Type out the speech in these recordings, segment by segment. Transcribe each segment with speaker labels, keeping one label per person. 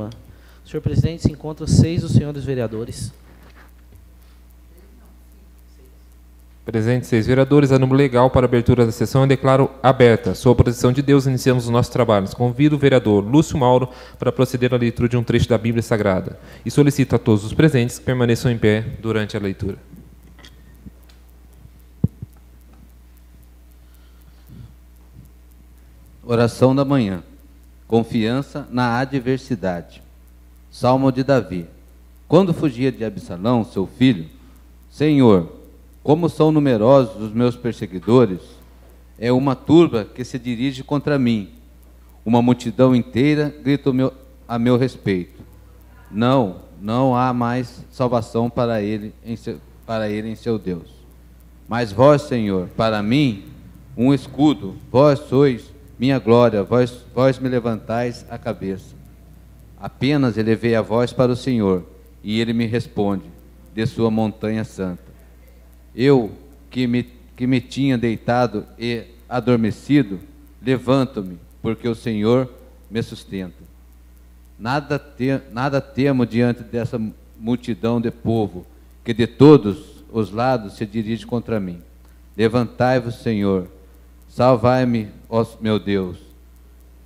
Speaker 1: Lima. Senhor presidente, se encontram seis dos senhores vereadores.
Speaker 2: Presentes seis vereadores, a número legal para a abertura da sessão e declaro aberta. Sua proteção de Deus, iniciamos os nossos trabalhos. Convido o vereador Lúcio Mauro para proceder à leitura de um trecho da Bíblia Sagrada. E solicito a todos os presentes que permaneçam em pé durante a leitura.
Speaker 3: Oração da manhã. Confiança na adversidade. Salmo de Davi. Quando fugia de Absalão, seu filho, Senhor, como são numerosos os meus perseguidores, é uma turba que se dirige contra mim. Uma multidão inteira grita meu, a meu respeito. Não, não há mais salvação para ele, seu, para ele em seu Deus. Mas vós, Senhor, para mim, um escudo, vós sois minha glória, vós, vós me levantais a cabeça. Apenas elevei a voz para o Senhor, e ele me responde, de sua montanha santa. Eu, que me, que me tinha deitado e adormecido, levanto-me, porque o Senhor me sustenta. Nada, te, nada temo diante dessa multidão de povo, que de todos os lados se dirige contra mim. Levantai-vos, Senhor, Salvai-me, ó meu Deus.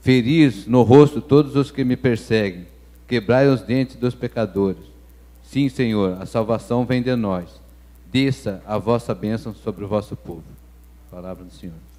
Speaker 3: Feris no rosto todos os que me perseguem. Quebrai os dentes dos pecadores. Sim, Senhor, a salvação vem de nós. Desça a vossa bênção sobre o vosso povo. Palavra do Senhor.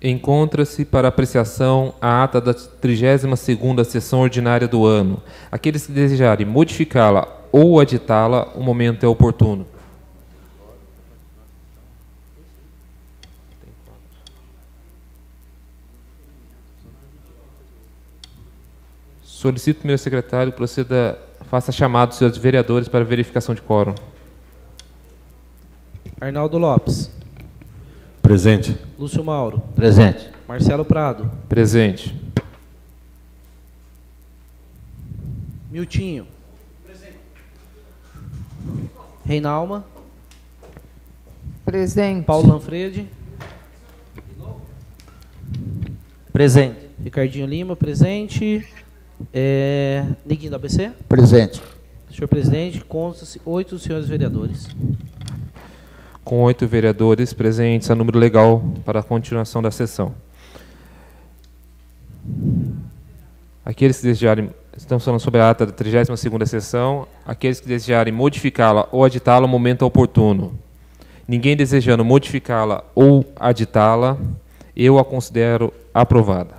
Speaker 2: Encontra-se para apreciação a ata da 32ª sessão ordinária do ano. Aqueles que desejarem modificá-la ou aditá-la, o momento é oportuno. Solicito meu secretário proceda, faça chamado dos seus vereadores para verificação de quórum.
Speaker 1: Arnaldo Lopes.
Speaker 4: Presente.
Speaker 1: Lúcio Mauro.
Speaker 3: Presente.
Speaker 1: Marcelo Prado.
Speaker 2: Presente.
Speaker 1: Miltinho. Presente. Reinalma.
Speaker 5: Presente.
Speaker 1: Paulo Lanfredi.
Speaker 6: Presente.
Speaker 1: Ricardinho Lima, presente. É, Neguinho da ABC.
Speaker 7: Presente.
Speaker 1: Senhor presidente, consta-se oito senhores vereadores
Speaker 2: com oito vereadores presentes, a número legal para a continuação da sessão. Aqueles que desejarem, estamos falando sobre a ata da 32ª sessão, aqueles que desejarem modificá-la ou aditá-la, o momento é oportuno. Ninguém desejando modificá-la ou aditá-la, eu a considero aprovada.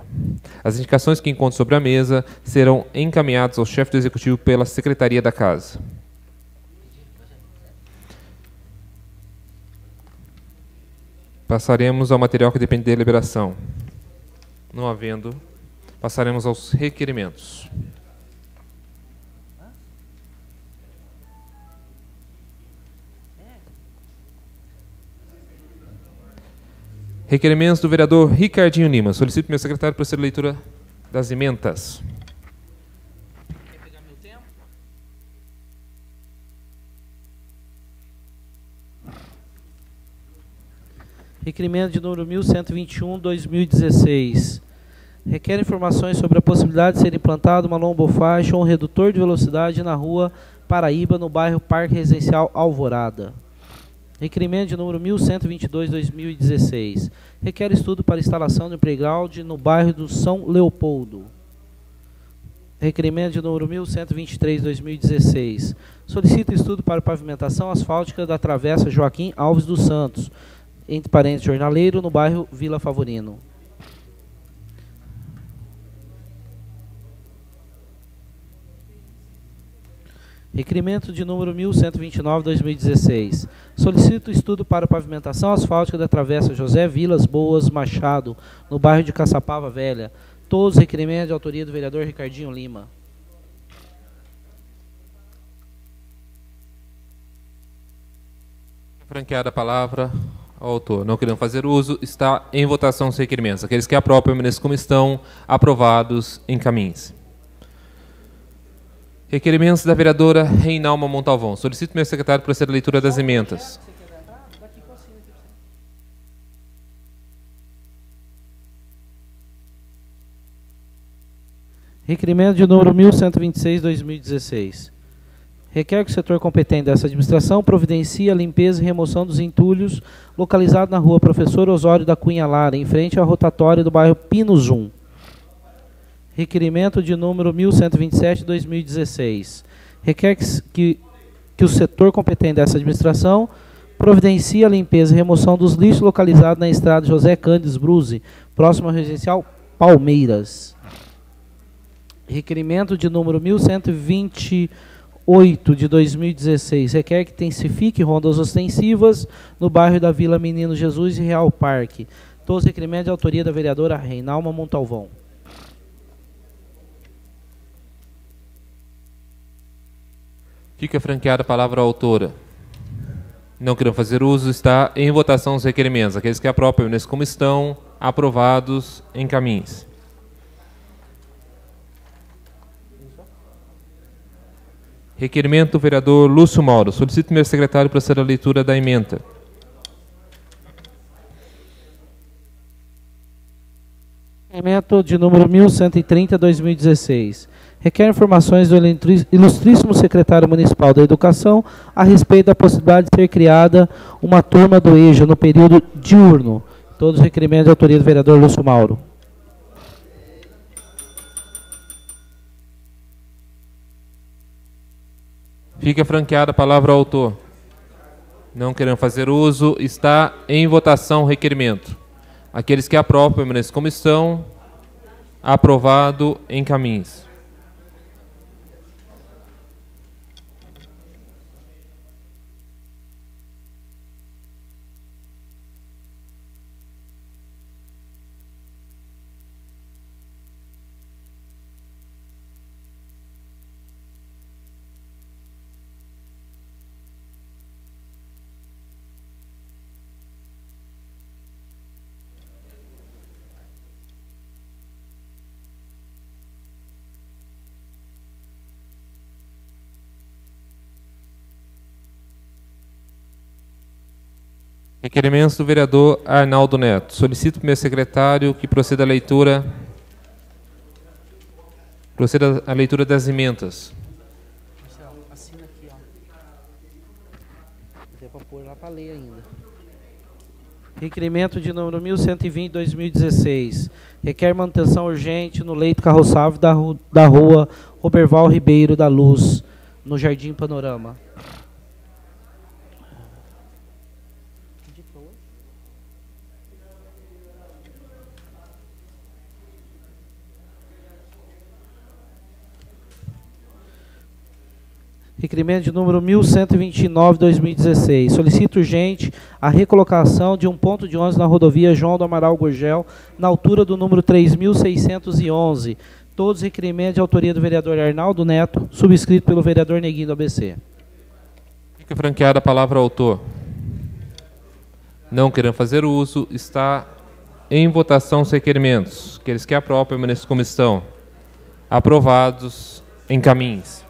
Speaker 2: As indicações que encontro sobre a mesa serão encaminhadas ao chefe do executivo pela Secretaria da Casa. Passaremos ao material que depende da deliberação. Não havendo, passaremos aos requerimentos. Requerimentos do vereador Ricardinho Lima. Solicito meu secretário para a leitura das emendas.
Speaker 1: Requerimento de número 1121-2016. Requer informações sobre a possibilidade de ser implantado uma lombofaixa ou um redutor de velocidade na rua Paraíba, no bairro Parque Residencial Alvorada. Requerimento de número 1122-2016. Requer estudo para instalação de um playground no bairro do São Leopoldo. Requerimento de número 1123-2016. Solicita estudo para pavimentação asfáltica da Travessa Joaquim Alves dos Santos, entre parênteses, jornaleiro, no bairro Vila Favorino. Requerimento de número 1129-2016. Solicito estudo para pavimentação asfáltica da Travessa José Vilas Boas Machado, no bairro de Caçapava Velha. Todos requerimentos de autoria do vereador Ricardinho Lima.
Speaker 2: Franqueada a palavra Autor, não querendo fazer uso, está em votação os requerimentos. Aqueles que aprovam permaneçam como estão, aprovados, encaminhem-se. Requerimentos da vereadora Reinalma Montalvão. Solicito meu secretário proceder à leitura das emendas.
Speaker 1: Requerimento de número 1126-2016. Requer que o setor competente dessa administração providencie a limpeza e remoção dos entulhos localizado na rua Professor Osório da Cunha Lara, em frente à rotatória do bairro Pinos 1. Requerimento de número 1127-2016. Requer que, que, que o setor competente dessa administração providencie a limpeza e remoção dos lixos localizados na estrada José Cândido Bruse, próximo ao residencial Palmeiras. Requerimento de número 1128 de 2016 requer que intensifique rondas ostensivas no bairro da Vila Menino Jesus e Real Parque. Todos os requerimentos de autoria da vereadora Reinalma Montalvão.
Speaker 2: Fica franqueada a palavra à autora. Não queiram fazer uso, está em votação os requerimentos. Aqueles que aprovam, permaneçam como estão, aprovados, encaminhem-se. Requerimento do vereador Lúcio Mauro. Solicito meu secretário para ser a leitura da emenda.
Speaker 1: Requerimento de número 1130-2016. Requer informações do ilustríssimo secretário municipal da Educação a respeito da possibilidade de ser criada uma turma do EJA no período diurno. Todos os requerimentos de autoria do vereador Lúcio Mauro.
Speaker 2: Fica franqueada a palavra ao autor. Não querendo fazer uso, está em votação o requerimento. Aqueles que aprovam permaneçam como estão. Aprovado, encaminhe-se. Requerimentos do vereador Arnaldo Neto. Solicito para o meu secretário que proceda a leitura proceda a leitura das emendas.
Speaker 1: Assina aqui, ó. Para pôr lá para ler ainda. Requerimento de número 1120-2016. Requer manutenção urgente no leito carroçável da, ru da rua Roberval Ribeiro da Luz, no Jardim Panorama. Requerimento de número 1129-2016. Solicito urgente a recolocação de um ponto de ônibus na rodovia João do Amaral Gurgel, na altura do número 3611. Todos os requerimentos de autoria do vereador Arnaldo Neto, subscrito pelo vereador Neguinho do ABC.
Speaker 2: Fica franqueada a palavra ao autor. Não querendo fazer uso, está em votação os requerimentos. Aqueles que aprovam permaneçam como estão. Aprovados, encaminhem-se.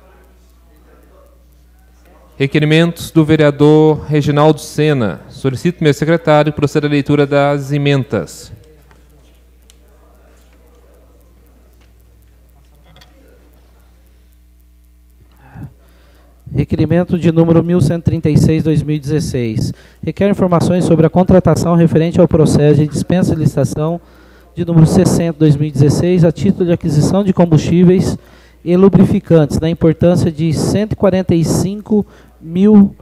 Speaker 2: Requerimentos do vereador Reginaldo Sena. Solicito meu secretário proceder à leitura das emendas.
Speaker 1: Requerimento de número 1136-2016. Requer informações sobre a contratação referente ao processo de dispensa de licitação de número 60-2016 a título de aquisição de combustíveis e lubrificantes, na importância de R$ 145 mil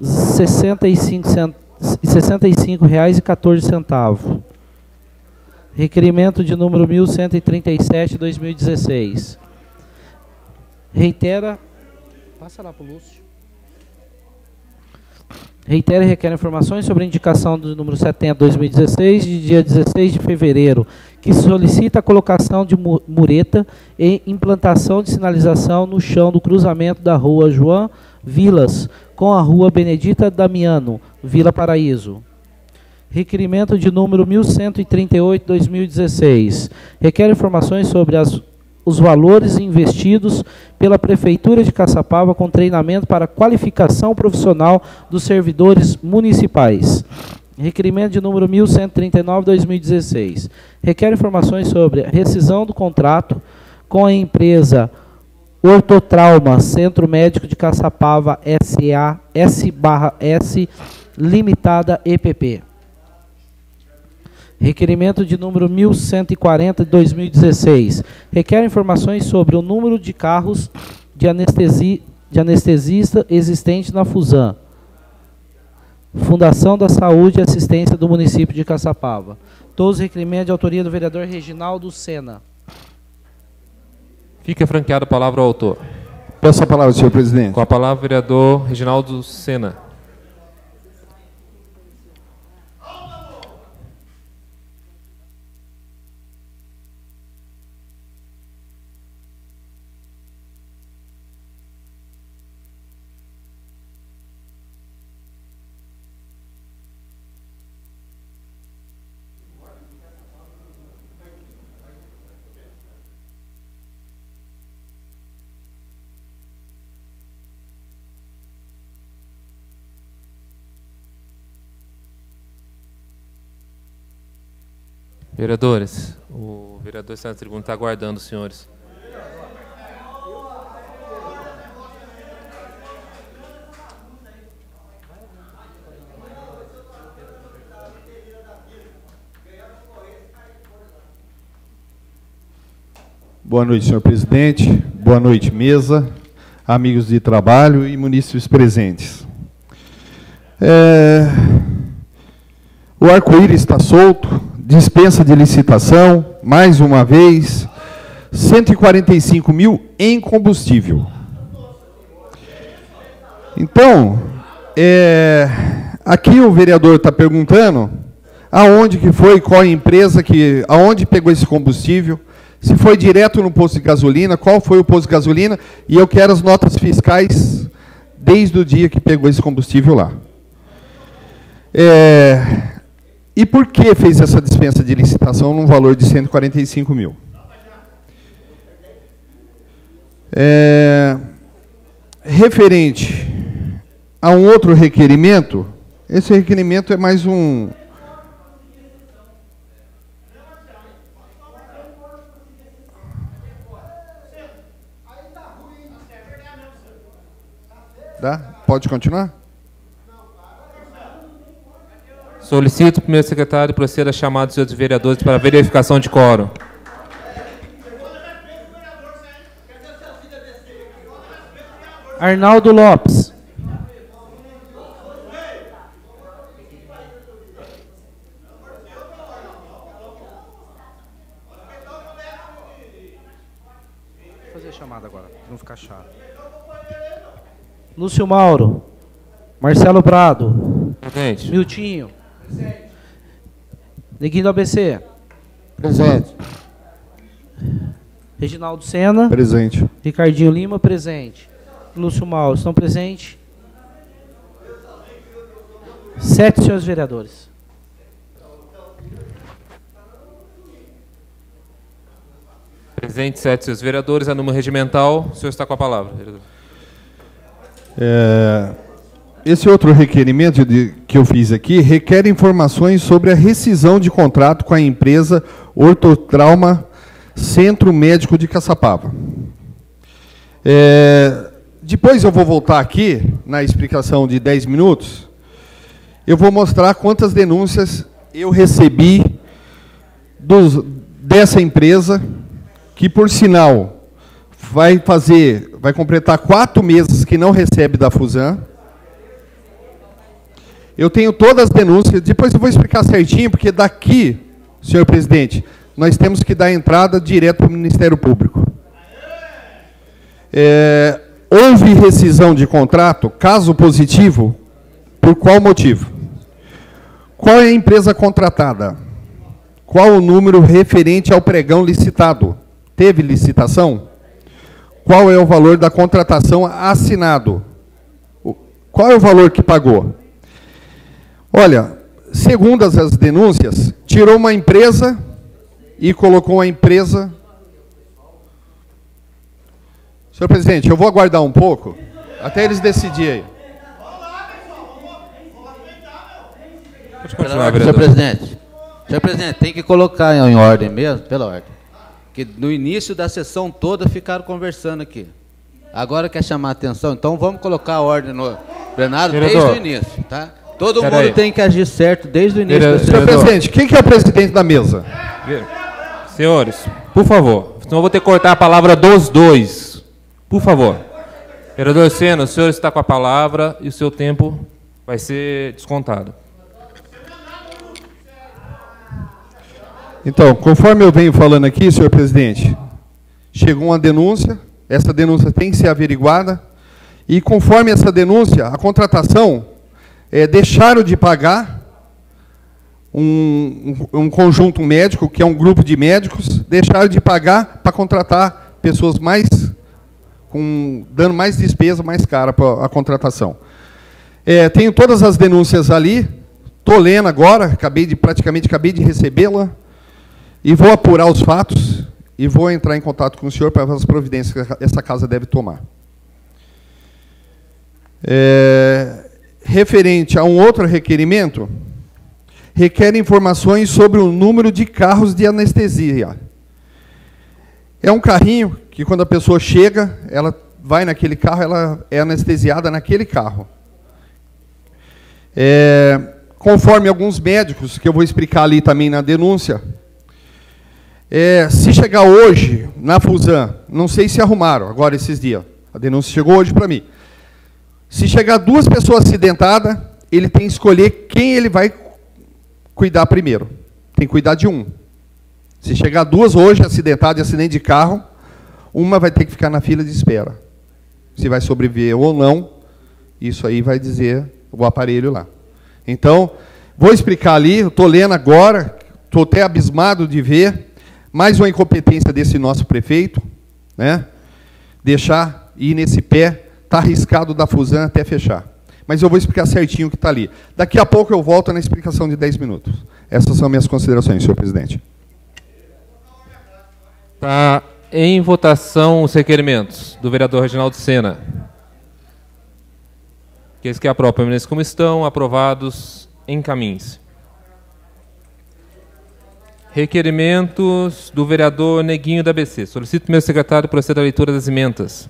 Speaker 1: sessenta e cinco reais e 14 centavos. Requerimento de número 1137 2016. Reitera Passa lá para o Lúcio. Reitera e requer informações sobre a indicação do número 70 2016, de dia 16 de fevereiro, que solicita a colocação de mureta e implantação de sinalização no chão do cruzamento da rua João Vilas com a rua Benedita Damiano, Vila Paraíso. Requerimento de número 1138-2016. Requer informações sobre as, os valores investidos pela Prefeitura de Caçapava com treinamento para qualificação profissional dos servidores municipais. Requerimento de número 1139-2016. Requer informações sobre rescisão do contrato com a empresa Ortotrauma Centro Médico de Caçapava SA S/S Limitada EPP. Requerimento de número 1140 de 2016. Requer informações sobre o número de carros de, anestesi, de anestesista existente na Fusan. Fundação da Saúde e Assistência do município de Caçapava. Todos os requerimentos de autoria do vereador Reginaldo Sena.
Speaker 2: Fica franqueada a palavra ao autor.
Speaker 5: Peço a palavra, senhor presidente.
Speaker 2: Com a palavra, o vereador Reginaldo Sena. Vereadores, o vereador está na tribuna, está aguardando os senhores.
Speaker 5: Boa noite, senhor presidente. Boa noite, mesa, amigos de trabalho e munícipes presentes. É... O arco-íris está solto, dispensa de licitação, mais uma vez, 145 mil em combustível. Então, é, aqui o vereador está perguntando aonde que foi, qual a empresa que, aonde pegou esse combustível, se foi direto no posto de gasolina, qual foi o posto de gasolina, e eu quero as notas fiscais desde o dia que pegou esse combustível lá. É, e por que fez essa dispensa de licitação num valor de 145 mil? É, referente a um outro requerimento, esse requerimento é mais um. Dá? Pode continuar?
Speaker 2: Solicito o primeiro secretário proceda a chamar os outros vereadores para verificação de quórum.
Speaker 1: Arnaldo Lopes. Vou fazer a chamada agora, para não ficar chato. Lúcio Mauro. Marcelo Prado.
Speaker 2: Presente.
Speaker 1: Miltinho. Neguinho do ABC.
Speaker 5: Presente.
Speaker 1: Reginaldo Sena.
Speaker 5: Presente.
Speaker 1: Ricardinho Lima, presente. Lúcio Mauro, estão presentes? Sete senhores vereadores.
Speaker 2: Presente sete seus vereadores, a número regimental. O senhor está com a palavra, vereador.
Speaker 5: É, esse outro requerimento de, que eu fiz aqui requer informações sobre a rescisão de contrato com a empresa Ortotrauma Centro Médico de Caçapava. É, depois eu vou voltar aqui, na explicação de 10 minutos, eu vou mostrar quantas denúncias eu recebi dos, dessa empresa, que por sinal vai fazer, vai completar quatro meses que não recebe da Fusan. Eu tenho todas as denúncias, depois eu vou explicar certinho, porque daqui, senhor presidente, nós temos que dar entrada direto para o Ministério Público. É, houve rescisão de contrato, caso positivo, por qual motivo? Qual é a empresa contratada? Qual o número referente ao pregão licitado? Teve licitação? Qual é o valor da contratação assinado? Qual é o valor que pagou? Olha, segundo as denúncias, tirou uma empresa e colocou a empresa. Senhor presidente, eu vou aguardar um pouco até eles decidirem.
Speaker 3: Pode continuar, Senhor presidente. Senhor presidente, tem que colocar em ordem mesmo, pela ordem. Que no início da sessão toda ficaram conversando aqui. Agora quer chamar a atenção, então vamos colocar a ordem no plenário desde o início, tá? Todo Pera mundo aí. tem que agir certo desde o início.
Speaker 5: Vereador. Senhor presidente, quem que é o presidente da mesa?
Speaker 2: Senhores, por favor, senão eu vou ter que cortar a palavra dos dois. Por favor. Vereador Sena, o senhor está com a palavra e o seu tempo vai ser descontado.
Speaker 5: Então, conforme eu venho falando aqui, senhor presidente, chegou uma denúncia, essa denúncia tem que ser averiguada, e conforme essa denúncia, a contratação é, deixaram de pagar um, um, um, conjunto médico, que é um grupo de médicos, deixaram de pagar para contratar pessoas mais, com, dando mais despesa, mais cara para a contratação. É, tenho todas as denúncias ali, estou lendo agora, acabei de, praticamente acabei de recebê-la, e vou apurar os fatos e vou entrar em contato com o senhor para as providências que essa casa deve tomar. É, referente a um outro requerimento, requer informações sobre o número de carros de anestesia. É um carrinho que quando a pessoa chega, ela vai naquele carro, ela é anestesiada naquele carro. É, conforme alguns médicos, que eu vou explicar ali também na denúncia, é, se chegar hoje na Fusan, não sei se arrumaram agora esses dias, a denúncia chegou hoje para mim. Se chegar duas pessoas acidentadas, ele tem que escolher quem ele vai cuidar primeiro. Tem que cuidar de um. Se chegar duas hoje acidentadas de acidente de carro, uma vai ter que ficar na fila de espera. Se vai sobreviver ou não, isso aí vai dizer o aparelho lá. Então, vou explicar ali, estou lendo agora, estou até abismado de ver mais uma incompetência desse nosso prefeito, né? deixar ir nesse pé, está arriscado da Fusan até fechar mas eu vou explicar certinho o que está ali. Daqui a pouco eu volto na explicação de 10 minutos. Essas são minhas considerações, senhor presidente.
Speaker 2: Está em votação os requerimentos do vereador Reginaldo Sena. Aqueles que aprovam permanecem como estão, aprovados, encaminhem-se. Requerimentos do vereador Neguinho da ABC. Solicito meu secretário proceder à leitura das emendas.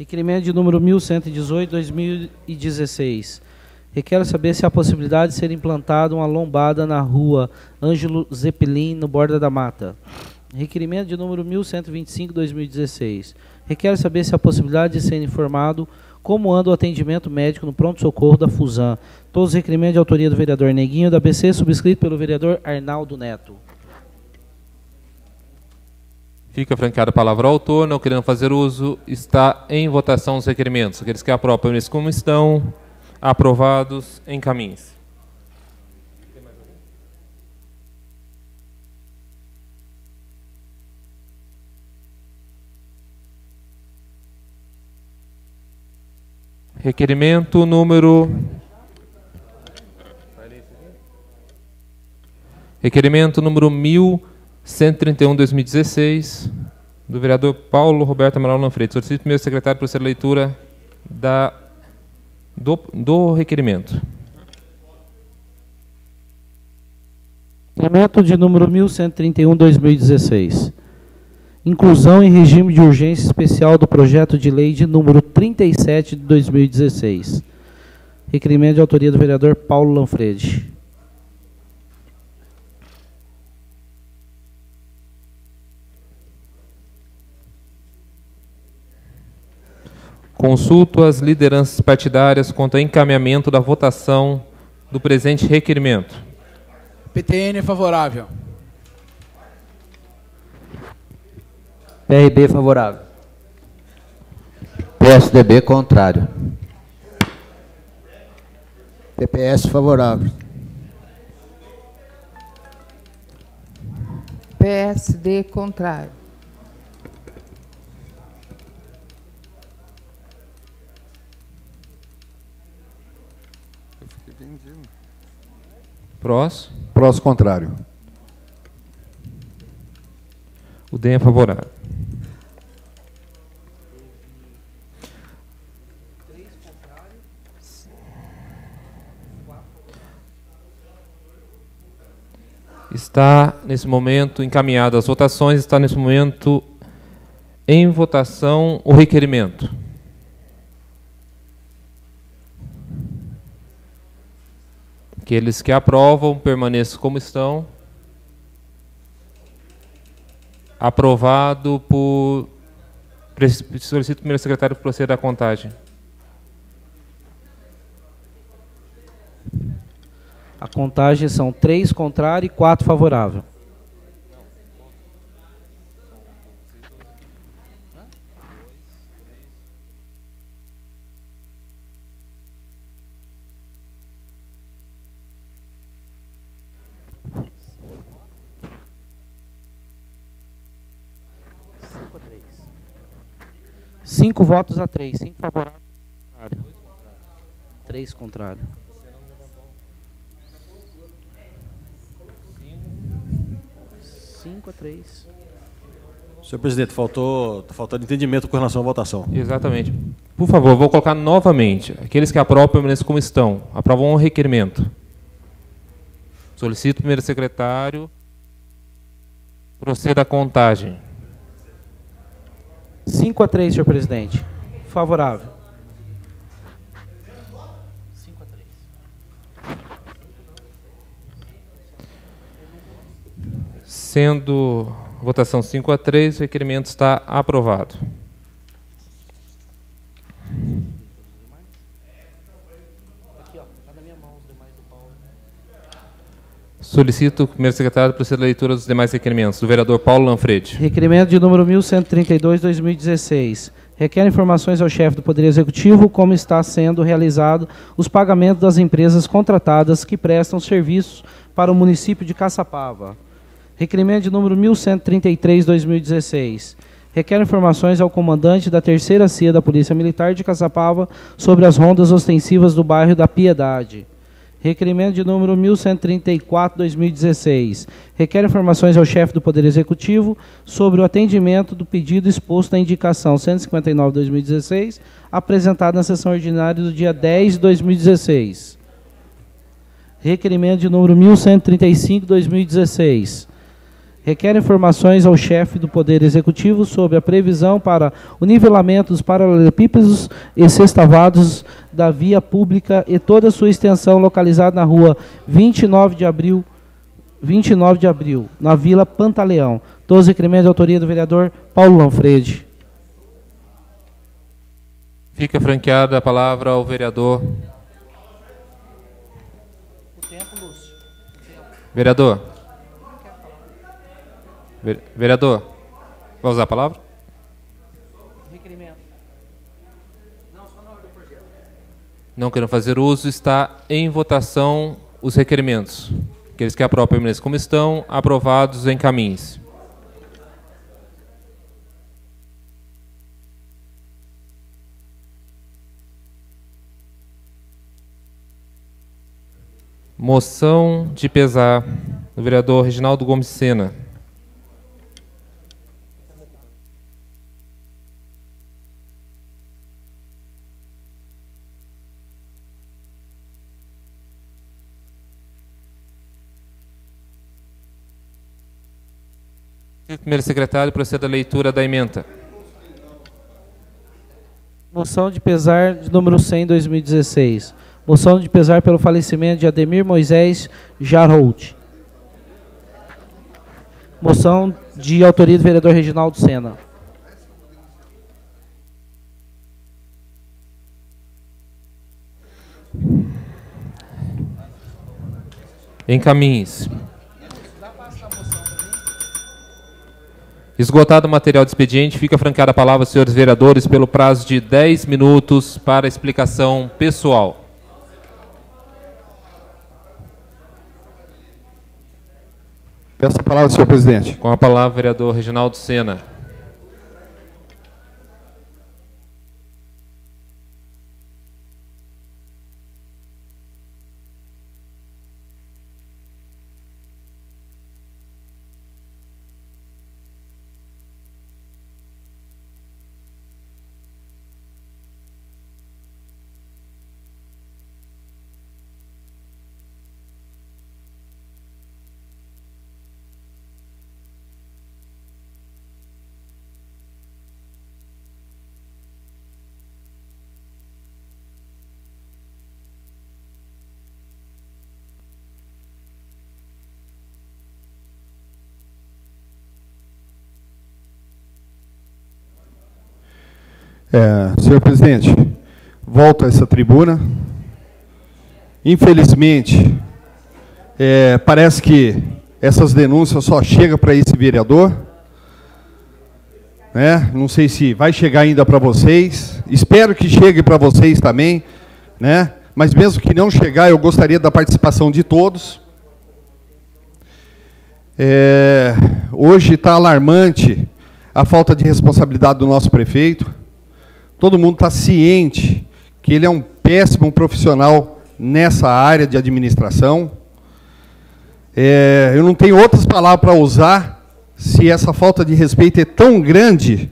Speaker 1: Requerimento de número 1118-2016. Requero saber se há possibilidade de ser implantada uma lombada na rua Ângelo Zeppelin, no Borda da Mata. Requerimento de número 1125-2016. Requero saber se há possibilidade de ser informado como anda o atendimento médico no pronto-socorro da Fusan. Todos os requerimentos de autoria do vereador Neguinho da BC, subscrito pelo vereador Arnaldo Neto.
Speaker 2: Fica francada a palavra ao autor, não querendo fazer uso, está em votação os requerimentos. Aqueles que aprovam, permaneçam como estão. Aprovados, encaminhem-se. Requerimento número. Requerimento número 1000. 131 2016, do vereador Paulo Roberto Amaral Lanfredo. Solicito primeiro secretário para a leitura da, do, do requerimento.
Speaker 1: Requerimento de número 1131-2016. Inclusão em regime de urgência especial do projeto de lei de número 37 de 2016. Requerimento de autoria do vereador Paulo Lanfredi.
Speaker 2: Consulto as lideranças partidárias quanto ao encaminhamento da votação do presente requerimento.
Speaker 7: PTN favorável.
Speaker 6: PRB favorável.
Speaker 3: PSDB contrário.
Speaker 7: PPS favorável.
Speaker 8: PSD contrário.
Speaker 2: Prós.
Speaker 5: Prós contrário.
Speaker 2: O DEM é favorável. Está nesse momento encaminhado as votações, está nesse momento em votação o requerimento. Aqueles que aprovam permaneçam como estão. Aprovado por. Solicito o primeiro secretário proceder à contagem.
Speaker 1: A contagem são três contrário e quatro favorável. Cinco votos a três. Cinco favoráveis. Três contrários. Cinco a três.
Speaker 4: Senhor presidente, faltou, tá faltando entendimento com relação à votação.
Speaker 2: Exatamente. Por favor, vou colocar novamente. Aqueles que aprovam permaneçam como estão. Aprovam o requerimento. Solicito o primeiro secretário. Proceda à contagem.
Speaker 1: 5 a 3, senhor presidente. Favorável. 5 a 3.
Speaker 2: Sendo votação 5 a 3, o requerimento está aprovado. Solicito primeiro secretário proceder à leitura dos demais requerimentos. Do vereador Paulo Lanfredi.
Speaker 1: Requerimento de número 1132-2016. Requer informações ao chefe do Poder Executivo como está sendo realizado os pagamentos das empresas contratadas que prestam serviços para o município de Caçapava. Requerimento de número 1133-2016. Requer informações ao comandante da terceira CIA da Polícia Militar de Caçapava sobre as rondas ostensivas do bairro da Piedade. Requerimento de número 1134-2016. Requer informações ao chefe do Poder Executivo sobre o atendimento do pedido exposto na indicação 159-2016, apresentado na sessão ordinária do dia 10 de 2016. Requerimento de número 1135-2016 requer informações ao chefe do Poder Executivo sobre a previsão para o nivelamento dos paralelepípedos e sextavados da via pública e toda a sua extensão localizada na rua 29 de abril, 29 de abril, na Vila Pantaleão. Todos os requerimentos de autoria do vereador Paulo Lanfredi.
Speaker 2: Fica franqueada a palavra ao vereador. Vereador. Vereador, vai usar a palavra?
Speaker 1: Requerimento.
Speaker 2: Não querendo fazer uso, está em votação os requerimentos. Aqueles que aprovam permanecem como estão, aprovados em caminhos. Moção de pesar do vereador Reginaldo Gomes Sena. Primeiro secretário, proceda a leitura da emenda.
Speaker 1: Moção de pesar de número 100, 2016. Moção de pesar pelo falecimento de Ademir Moisés Jarholt. Moção de autoria do vereador Reginaldo Sena.
Speaker 2: Encaminhe-se. Esgotado o material de expediente, fica francada a palavra senhores vereadores pelo prazo de 10 minutos para explicação pessoal.
Speaker 5: Peço a palavra, senhor presidente.
Speaker 2: Com a palavra, vereador Reginaldo Sena.
Speaker 5: É, senhor presidente, volto a essa tribuna. Infelizmente, é, parece que essas denúncias só chegam para esse vereador. Né? Não sei se vai chegar ainda para vocês. Espero que chegue para vocês também. Né? Mas mesmo que não chegar, eu gostaria da participação de todos. É, hoje está alarmante a falta de responsabilidade do nosso prefeito. Todo mundo está ciente que ele é um péssimo profissional nessa área de administração. É, eu não tenho outras palavras para usar se essa falta de respeito é tão grande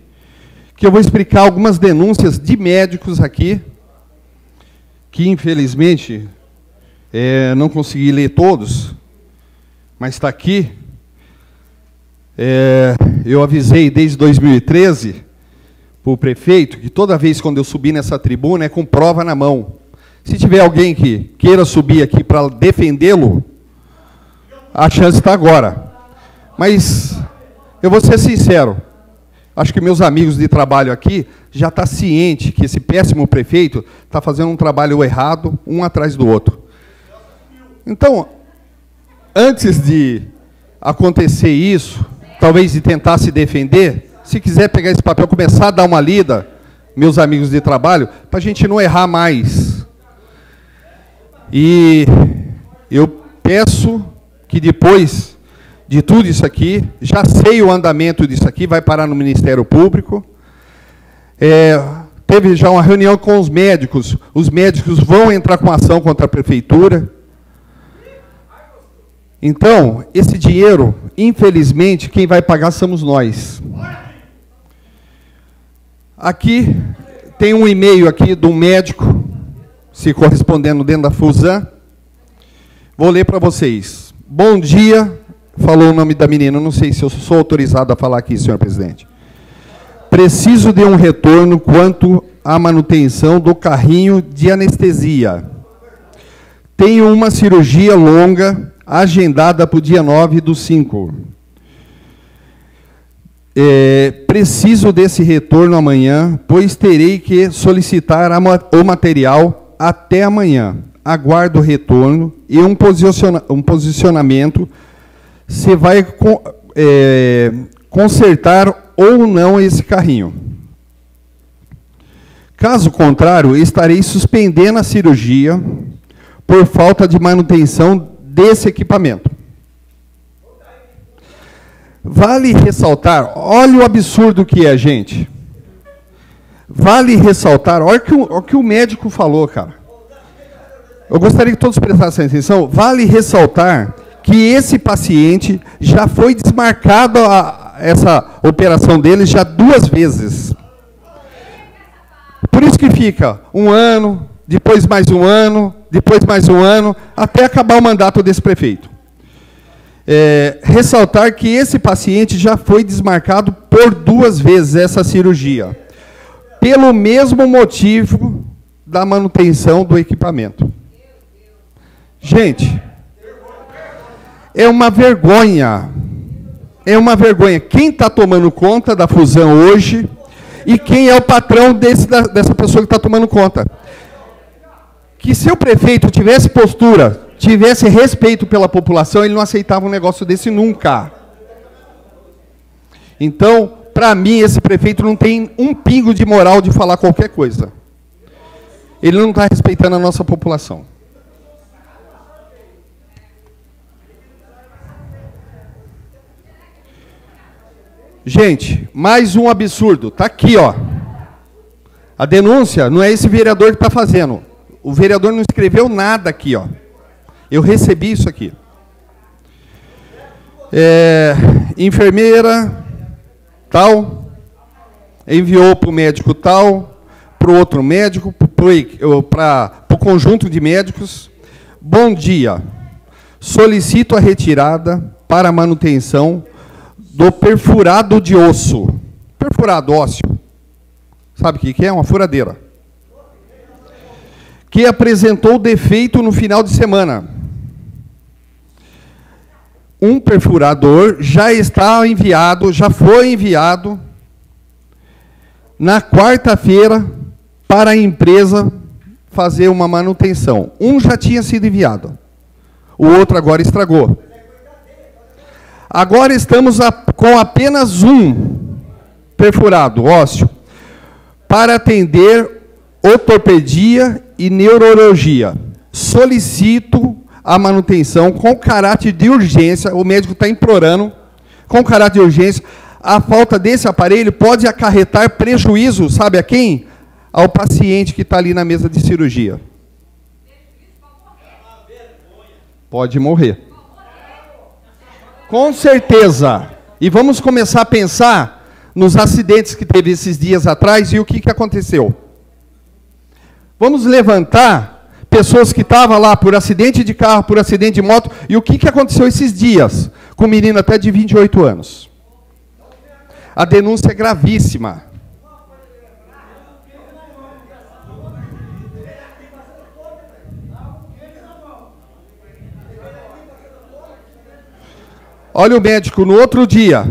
Speaker 5: que eu vou explicar algumas denúncias de médicos aqui, que infelizmente é, não consegui ler todos, mas está aqui. É, eu avisei desde 2013 para o prefeito que toda vez quando eu subir nessa tribuna é com prova na mão. Se tiver alguém que queira subir aqui para defendê-lo, a chance está agora. Mas eu vou ser sincero, acho que meus amigos de trabalho aqui já estão tá ciente que esse péssimo prefeito está fazendo um trabalho errado, um atrás do outro. Então, antes de acontecer isso, talvez de tentar se defender, se quiser pegar esse papel, começar a dar uma lida, meus amigos de trabalho, para a gente não errar mais. E eu peço que depois de tudo isso aqui, já sei o andamento disso aqui, vai parar no Ministério Público. É, teve já uma reunião com os médicos, os médicos vão entrar com ação contra a Prefeitura. Então, esse dinheiro, infelizmente, quem vai pagar somos nós. Aqui tem um e-mail aqui de um médico, se correspondendo dentro da Fusan. Vou ler para vocês. Bom dia, falou o nome da menina, não sei se eu sou autorizado a falar aqui, senhor presidente. Preciso de um retorno quanto à manutenção do carrinho de anestesia. Tenho uma cirurgia longa agendada para o dia 9 do 5. É, preciso desse retorno amanhã, pois terei que solicitar o material até amanhã. Aguardo o retorno e um, posiciona um posicionamento se vai é, consertar ou não esse carrinho. Caso contrário, estarei suspendendo a cirurgia por falta de manutenção desse equipamento. Vale ressaltar, olha o absurdo que é, gente. Vale ressaltar, olha o que o, que o médico falou, cara. Eu gostaria que todos prestassem atenção. Vale ressaltar que esse paciente já foi desmarcado a, essa operação dele já duas vezes. Por isso que fica um ano, depois mais um ano, depois mais um ano, até acabar o mandato desse prefeito. É, ressaltar que esse paciente já foi desmarcado por duas vezes essa cirurgia, pelo mesmo motivo da manutenção do equipamento. Gente, é uma vergonha. É uma vergonha. Quem está tomando conta da fusão hoje e quem é o patrão desse, dessa pessoa que está tomando conta? que se o prefeito tivesse postura, tivesse respeito pela população, ele não aceitava um negócio desse nunca. Então, para mim, esse prefeito não tem um pingo de moral de falar qualquer coisa. Ele não está respeitando a nossa população. Gente, mais um absurdo. Está aqui, ó. A denúncia não é esse vereador que está fazendo. O vereador não escreveu nada aqui, ó. Eu recebi isso aqui. É, enfermeira, tal, enviou para o médico tal, para o outro médico, para o conjunto de médicos. Bom dia. Solicito a retirada para manutenção do perfurado de osso. Perfurado ósseo. Sabe o que é? Uma furadeira que apresentou defeito no final de semana. Um perfurador já está enviado, já foi enviado na quarta-feira para a empresa fazer uma manutenção. Um já tinha sido enviado, o outro agora estragou. Agora estamos a, com apenas um perfurado, ósseo, para atender ortopedia e neurologia. Solicito a manutenção com caráter de urgência, o médico está implorando, com caráter de urgência, a falta desse aparelho pode acarretar prejuízo, sabe a quem? Ao paciente que está ali na mesa de cirurgia. Pode morrer. Com certeza. E vamos começar a pensar nos acidentes que teve esses dias atrás e o que, que aconteceu. Vamos levantar pessoas que estavam lá por acidente de carro, por acidente de moto, e o que, que aconteceu esses dias com um menino até de 28 anos. A denúncia é gravíssima. Olha o médico no outro dia.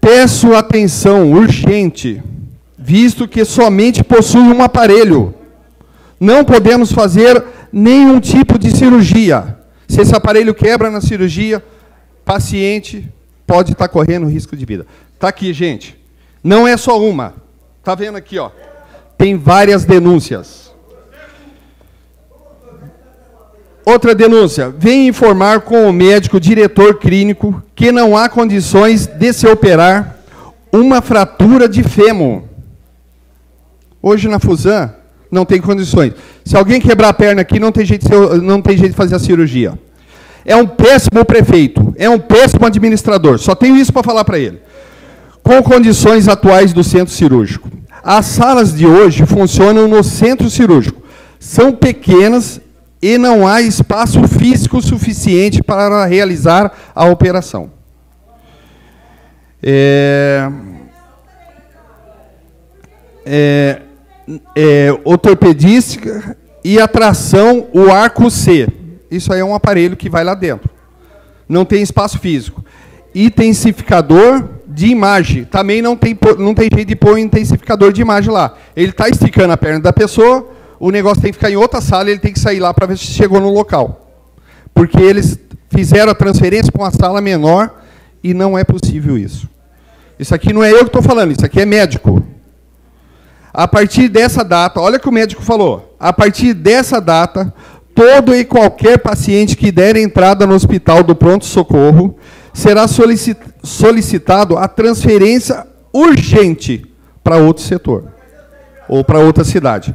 Speaker 5: Peço atenção urgente, visto que somente possui um aparelho. Não podemos fazer nenhum tipo de cirurgia. Se esse aparelho quebra na cirurgia, paciente pode estar correndo risco de vida. Está aqui, gente. Não é só uma. Está vendo aqui, ó. Tem várias denúncias. Outra denúncia. Vem informar com o médico diretor clínico que não há condições de se operar uma fratura de fêmur. Hoje na Fusan não tem condições. Se alguém quebrar a perna aqui, não tem jeito de, não tem jeito de fazer a cirurgia. É um péssimo prefeito, é um péssimo administrador. Só tenho isso para falar para ele. Com condições atuais do centro cirúrgico. As salas de hoje funcionam no centro cirúrgico. São pequenas e não há espaço físico suficiente para realizar a operação. É, é, é, ortopedística e atração, o arco C. Isso aí é um aparelho que vai lá dentro. Não tem espaço físico. Intensificador de imagem. Também não tem, não tem jeito de pôr um intensificador de imagem lá. Ele está esticando a perna da pessoa, o negócio tem que ficar em outra sala ele tem que sair lá para ver se chegou no local. Porque eles fizeram a transferência para uma sala menor e não é possível isso. Isso aqui não é eu que estou falando, isso aqui é médico. A partir dessa data, olha o que o médico falou. A partir dessa data, todo e qualquer paciente que der entrada no hospital do pronto-socorro será solicitado a transferência urgente para outro setor ou para outra cidade.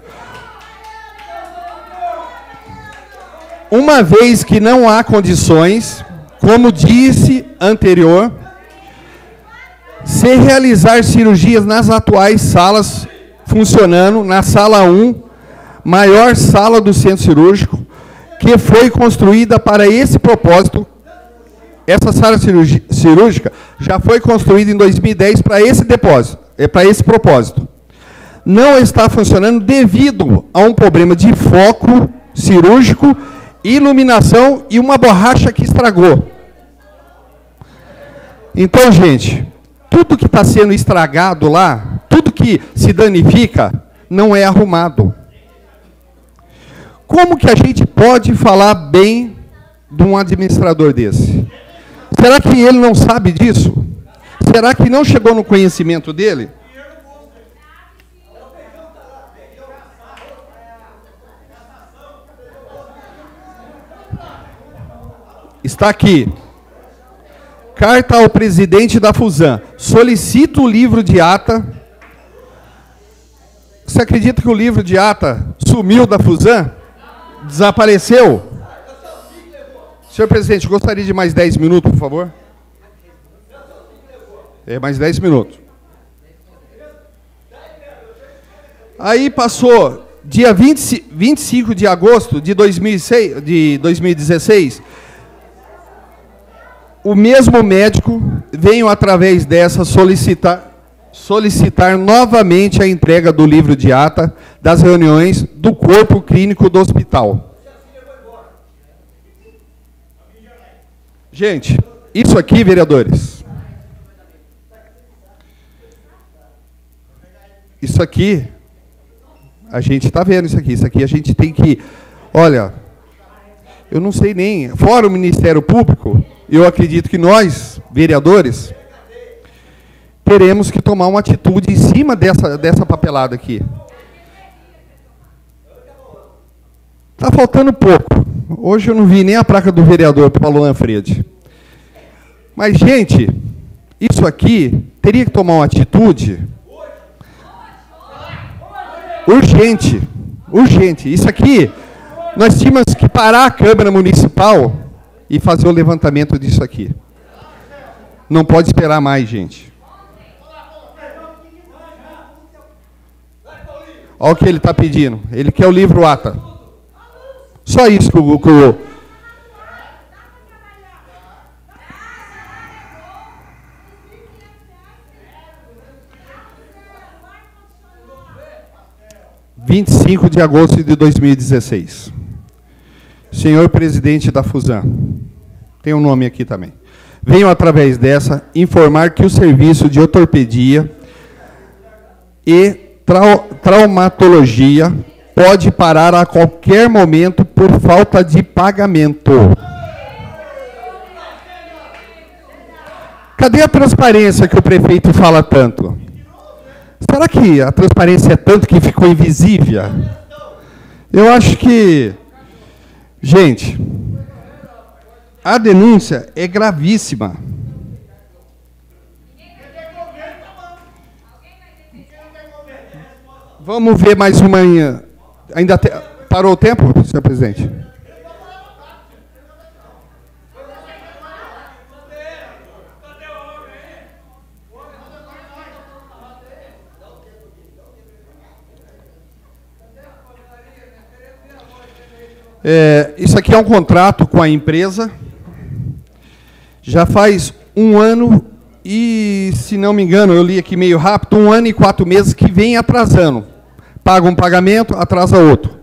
Speaker 5: uma vez que não há condições, como disse anterior, se realizar cirurgias nas atuais salas funcionando, na sala 1, maior sala do centro cirúrgico, que foi construída para esse propósito. Essa sala cirúrgica já foi construída em 2010 para esse depósito, é para esse propósito. Não está funcionando devido a um problema de foco cirúrgico iluminação e uma borracha que estragou. Então, gente, tudo que está sendo estragado lá, tudo que se danifica, não é arrumado. Como que a gente pode falar bem de um administrador desse? Será que ele não sabe disso? Será que não chegou no conhecimento dele? Está aqui. Carta ao presidente da Fusan. Solicito o livro de ata. Você acredita que o livro de ata sumiu da Fusan? Desapareceu? Senhor presidente, gostaria de mais 10 minutos, por favor? É, mais 10 minutos. Aí passou dia 20, 25 de agosto de, 2006, de 2016, o mesmo médico veio através dessa solicitar solicitar novamente a entrega do livro de ata das reuniões do corpo clínico do hospital. Gente, isso aqui, vereadores, isso aqui, a gente está vendo isso aqui. Isso aqui a gente tem que. Olha, eu não sei nem. Fora o Ministério Público, eu acredito que nós, vereadores, teremos que tomar uma atitude em cima dessa, dessa papelada aqui. Está faltando pouco. Hoje eu não vi nem a placa do vereador Paulo Lanfredi. Mas, gente, isso aqui teria que tomar uma atitude urgente. Urgente. Isso aqui, nós tínhamos que parar a Câmara Municipal e fazer o levantamento disso aqui. Não pode esperar mais, gente. Olha o que ele está pedindo. Ele quer o livro ATA. Só isso que o, que o Vinte e cinco de agosto de 2016. Senhor presidente da Fusam, tem um nome aqui também. Venho através dessa informar que o serviço de ortopedia e trau traumatologia pode parar a qualquer momento por falta de pagamento. Cadê a transparência que o prefeito fala tanto? Será que a transparência é tanto que ficou invisível? Eu acho que, gente, a denúncia é gravíssima. Vamos ver mais uma Ainda te... parou o tempo, senhor presidente? É, isso aqui é um contrato com a empresa. Já faz um ano e, se não me engano, eu li aqui meio rápido, um ano e quatro meses que vem atrasando paga um pagamento, atrasa outro.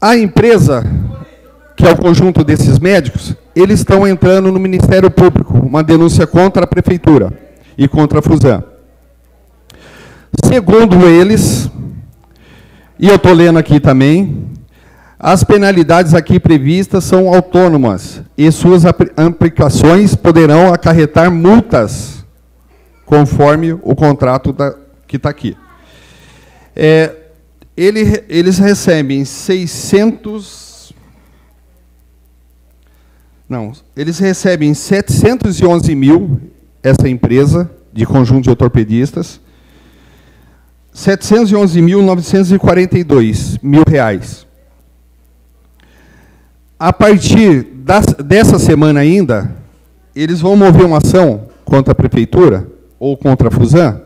Speaker 5: A empresa, que é o conjunto desses médicos, eles estão entrando no Ministério Público, uma denúncia contra a Prefeitura e contra a Fusan. Segundo eles, e eu estou lendo aqui também, as penalidades aqui previstas são autônomas e suas aplicações poderão acarretar multas, conforme o contrato da, que está aqui. É, ele, eles recebem 600... Não, eles recebem 711 mil, essa empresa de conjunto de ortopedistas, 711.942 mil reais. A partir das, dessa semana ainda, eles vão mover uma ação contra a prefeitura ou contra a Fusan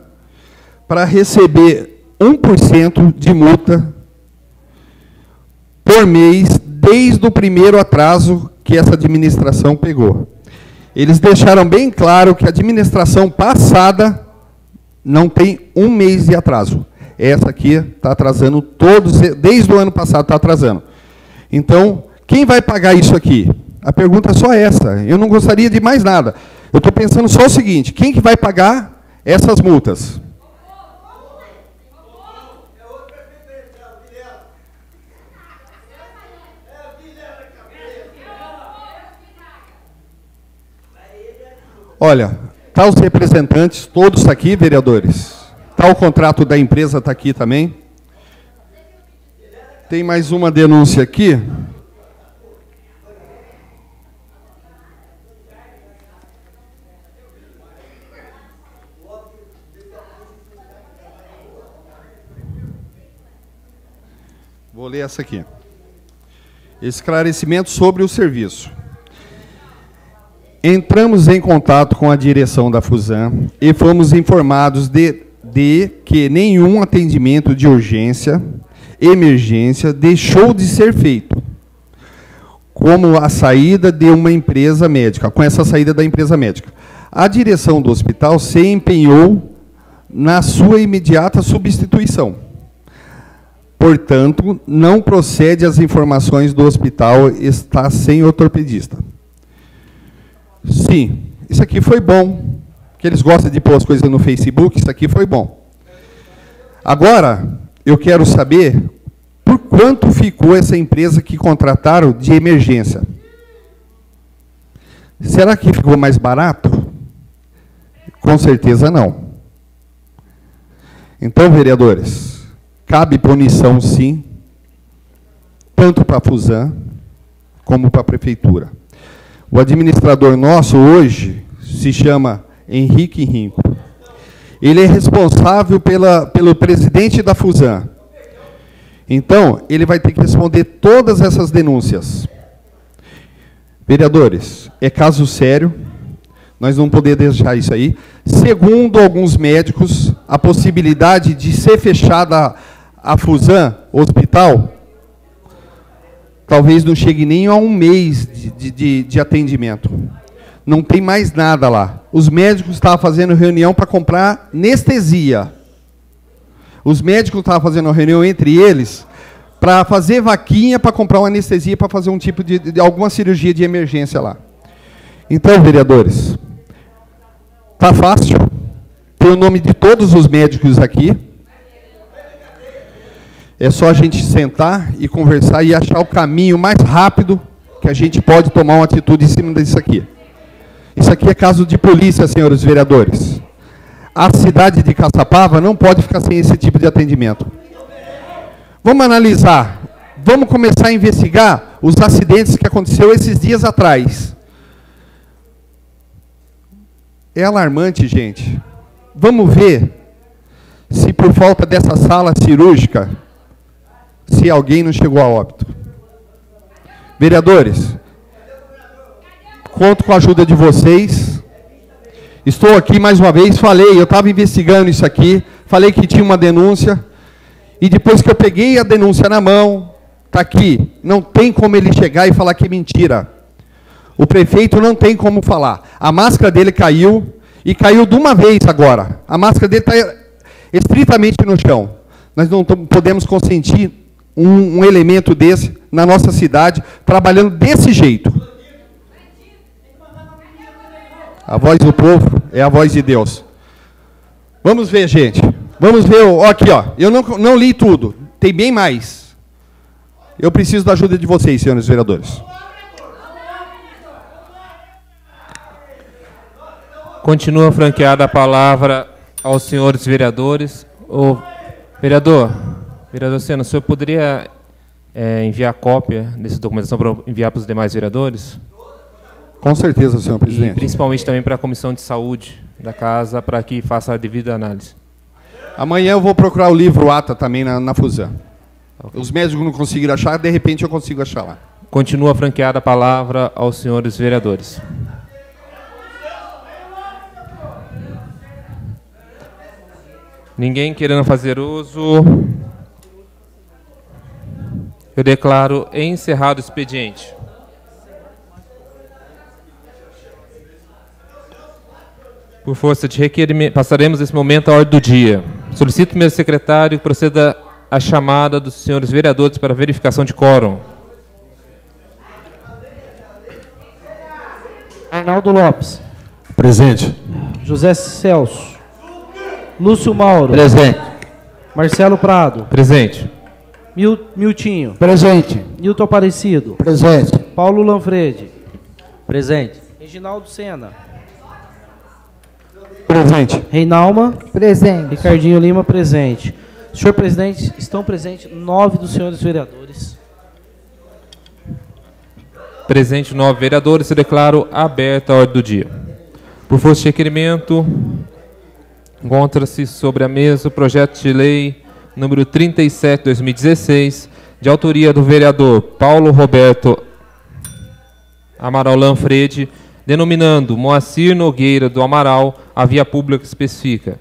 Speaker 5: para receber 1% de multa por mês desde o primeiro atraso que essa administração pegou. Eles deixaram bem claro que a administração passada não tem um mês de atraso. Essa aqui está atrasando todos, desde o ano passado está atrasando. Então, quem vai pagar isso aqui? A pergunta é só essa. Eu não gostaria de mais nada. Eu estou pensando só o seguinte: quem que vai pagar essas multas? Olha, tá os representantes todos aqui, vereadores. Tá o contrato da empresa tá aqui também. Tem mais uma denúncia aqui. Vou ler essa aqui. Esclarecimento sobre o serviço. Entramos em contato com a direção da Fusan e fomos informados de, de que nenhum atendimento de urgência, emergência, deixou de ser feito, como a saída de uma empresa médica, com essa saída da empresa médica. A direção do hospital se empenhou na sua imediata substituição. Portanto, não procede as informações do hospital está sem ortopedista. Sim, isso aqui foi bom. que eles gostam de pôr as coisas no Facebook, isso aqui foi bom. Agora, eu quero saber por quanto ficou essa empresa que contrataram de emergência. Será que ficou mais barato? Com certeza não. Então, vereadores, cabe punição sim, tanto para a Fusan como para a prefeitura. O administrador nosso hoje se chama Henrique Rinco. Ele é responsável pela, pelo presidente da Fusan. Então, ele vai ter que responder todas essas denúncias. Vereadores, é caso sério, nós não podemos deixar isso aí. Segundo alguns médicos, a possibilidade de ser fechada a Fusan, hospital, talvez não chegue nem a um mês de, de, de atendimento. Não tem mais nada lá. Os médicos estavam fazendo reunião para comprar anestesia. Os médicos estavam fazendo reunião entre eles para fazer vaquinha para comprar uma anestesia para fazer um tipo de, de alguma cirurgia de emergência lá. Então, vereadores, tá fácil. Tem o nome de todos os médicos aqui. É só a gente sentar e conversar e achar o caminho mais rápido que a gente pode tomar uma atitude em cima disso aqui. Isso aqui é caso de polícia, senhores vereadores. A cidade de Caçapava não pode ficar sem esse tipo de atendimento. Vamos analisar. Vamos começar a investigar os acidentes que aconteceu esses dias atrás. É alarmante, gente. Vamos ver se por falta dessa sala cirúrgica, se alguém não chegou a óbito. Vereadores, conto com a ajuda de vocês. Estou aqui mais uma vez, falei, eu estava investigando isso aqui, falei que tinha uma denúncia, e depois que eu peguei a denúncia na mão, está aqui, não tem como ele chegar e falar que é mentira. O prefeito não tem como falar. A máscara dele caiu, e caiu de uma vez agora. A máscara dele está estritamente no chão. Nós não podemos consentir um, um elemento desse na nossa cidade, trabalhando desse jeito. A voz do povo é a voz de Deus. Vamos ver, gente. Vamos ver, ó, aqui, ó. Eu não, não li tudo. Tem bem mais. Eu preciso da ajuda de vocês, senhores vereadores.
Speaker 2: Continua franqueada a palavra aos senhores vereadores. O vereador, vereador Sena, o senhor poderia é, enviar cópia dessa documentação para enviar para os demais vereadores?
Speaker 5: Com certeza, senhor presidente.
Speaker 2: E principalmente também para a Comissão de Saúde da Casa, para que faça a devida análise.
Speaker 5: Amanhã eu vou procurar o livro ATA também na, na Fusão. Okay. Os médicos não conseguiram achar, de repente eu consigo achar lá.
Speaker 2: Continua franqueada a palavra aos senhores vereadores. Ninguém querendo fazer uso. Eu declaro encerrado o expediente. Por força de requerimento, passaremos esse momento à ordem do dia. Solicito, meu secretário, que proceda a chamada dos senhores vereadores para verificação de quórum.
Speaker 1: Arnaldo Lopes.
Speaker 4: Presente.
Speaker 1: José Celso. Lúcio Mauro.
Speaker 7: Presente.
Speaker 1: Marcelo Prado.
Speaker 2: Presente.
Speaker 1: Mil, Miltinho.
Speaker 7: Presente.
Speaker 1: Nilton Aparecido.
Speaker 7: Presente.
Speaker 1: Paulo Lanfredi.
Speaker 6: Presente.
Speaker 1: Reginaldo Sena.
Speaker 5: Presente.
Speaker 1: Reinalma.
Speaker 8: Presente.
Speaker 1: Ricardinho Lima, presente. Senhor presidente, estão presentes nove dos senhores vereadores.
Speaker 2: Presente nove vereadores, eu declaro aberta a ordem do dia. Por força de requerimento, encontra-se sobre a mesa o projeto de lei número 37, 2016, de autoria do vereador Paulo Roberto Amaral Lanfredi, denominando Moacir Nogueira do Amaral a via pública específica.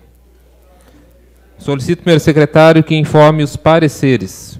Speaker 2: Solicito, primeiro secretário, que informe os pareceres.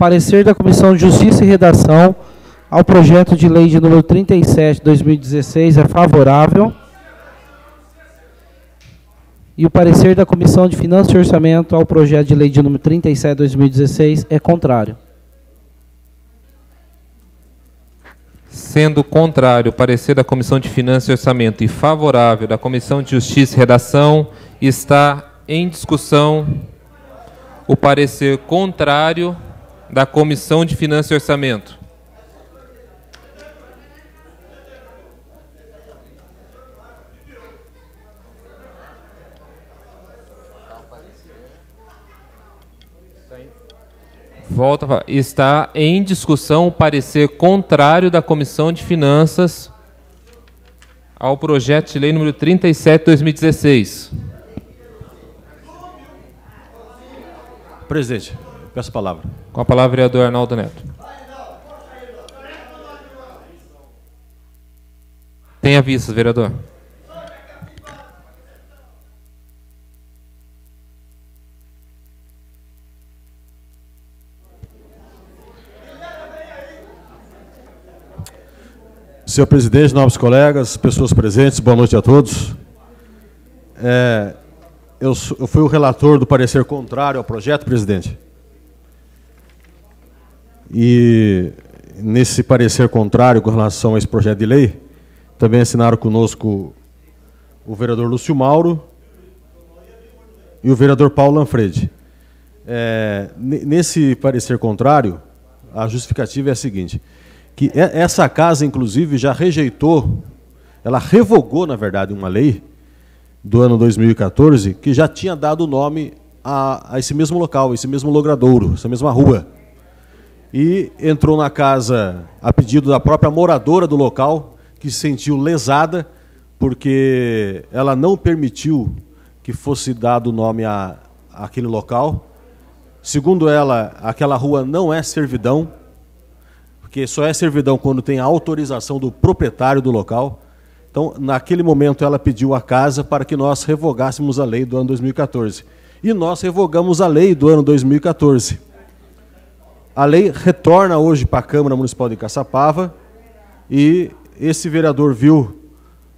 Speaker 1: Parecer da Comissão de Justiça e Redação ao projeto de lei de número 37, 2016 é favorável. E o parecer da Comissão de Finanças e Orçamento ao projeto de lei de número 37, 2016 é contrário.
Speaker 2: Sendo contrário o parecer da Comissão de Finanças e Orçamento e favorável da Comissão de Justiça e Redação, está em discussão o parecer contrário da Comissão de Finanças e Orçamento. Volta, está em discussão o parecer contrário da Comissão de Finanças ao projeto de lei número 37 2016.
Speaker 4: Presidente, peço a palavra.
Speaker 2: Com a palavra, vereador Arnaldo Neto. Tenha vista, vereador.
Speaker 4: Senhor presidente, nobres colegas, pessoas presentes, boa noite a todos. É, eu, eu fui o relator do parecer contrário ao projeto, presidente. E nesse parecer contrário com relação a esse projeto de lei, também assinaram conosco o vereador Lúcio Mauro e o vereador Paulo Lanfredi. É, ne- nesse parecer contrário, a justificativa é a seguinte, que essa casa, inclusive, já rejeitou, ela revogou, na verdade, uma lei do ano 2014 que já tinha dado nome a, a esse mesmo local, esse mesmo logradouro, essa mesma rua. E entrou na casa a pedido da própria moradora do local, que se sentiu lesada porque ela não permitiu que fosse dado nome a, àquele local. Segundo ela, aquela rua não é servidão, porque só é servidão quando tem a autorização do proprietário do local. Então, naquele momento, ela pediu à casa para que nós revogássemos a lei do ano 2014. E nós revogamos a lei do ano 2014. A lei retorna hoje para a Câmara Municipal de Caçapava e esse vereador viu,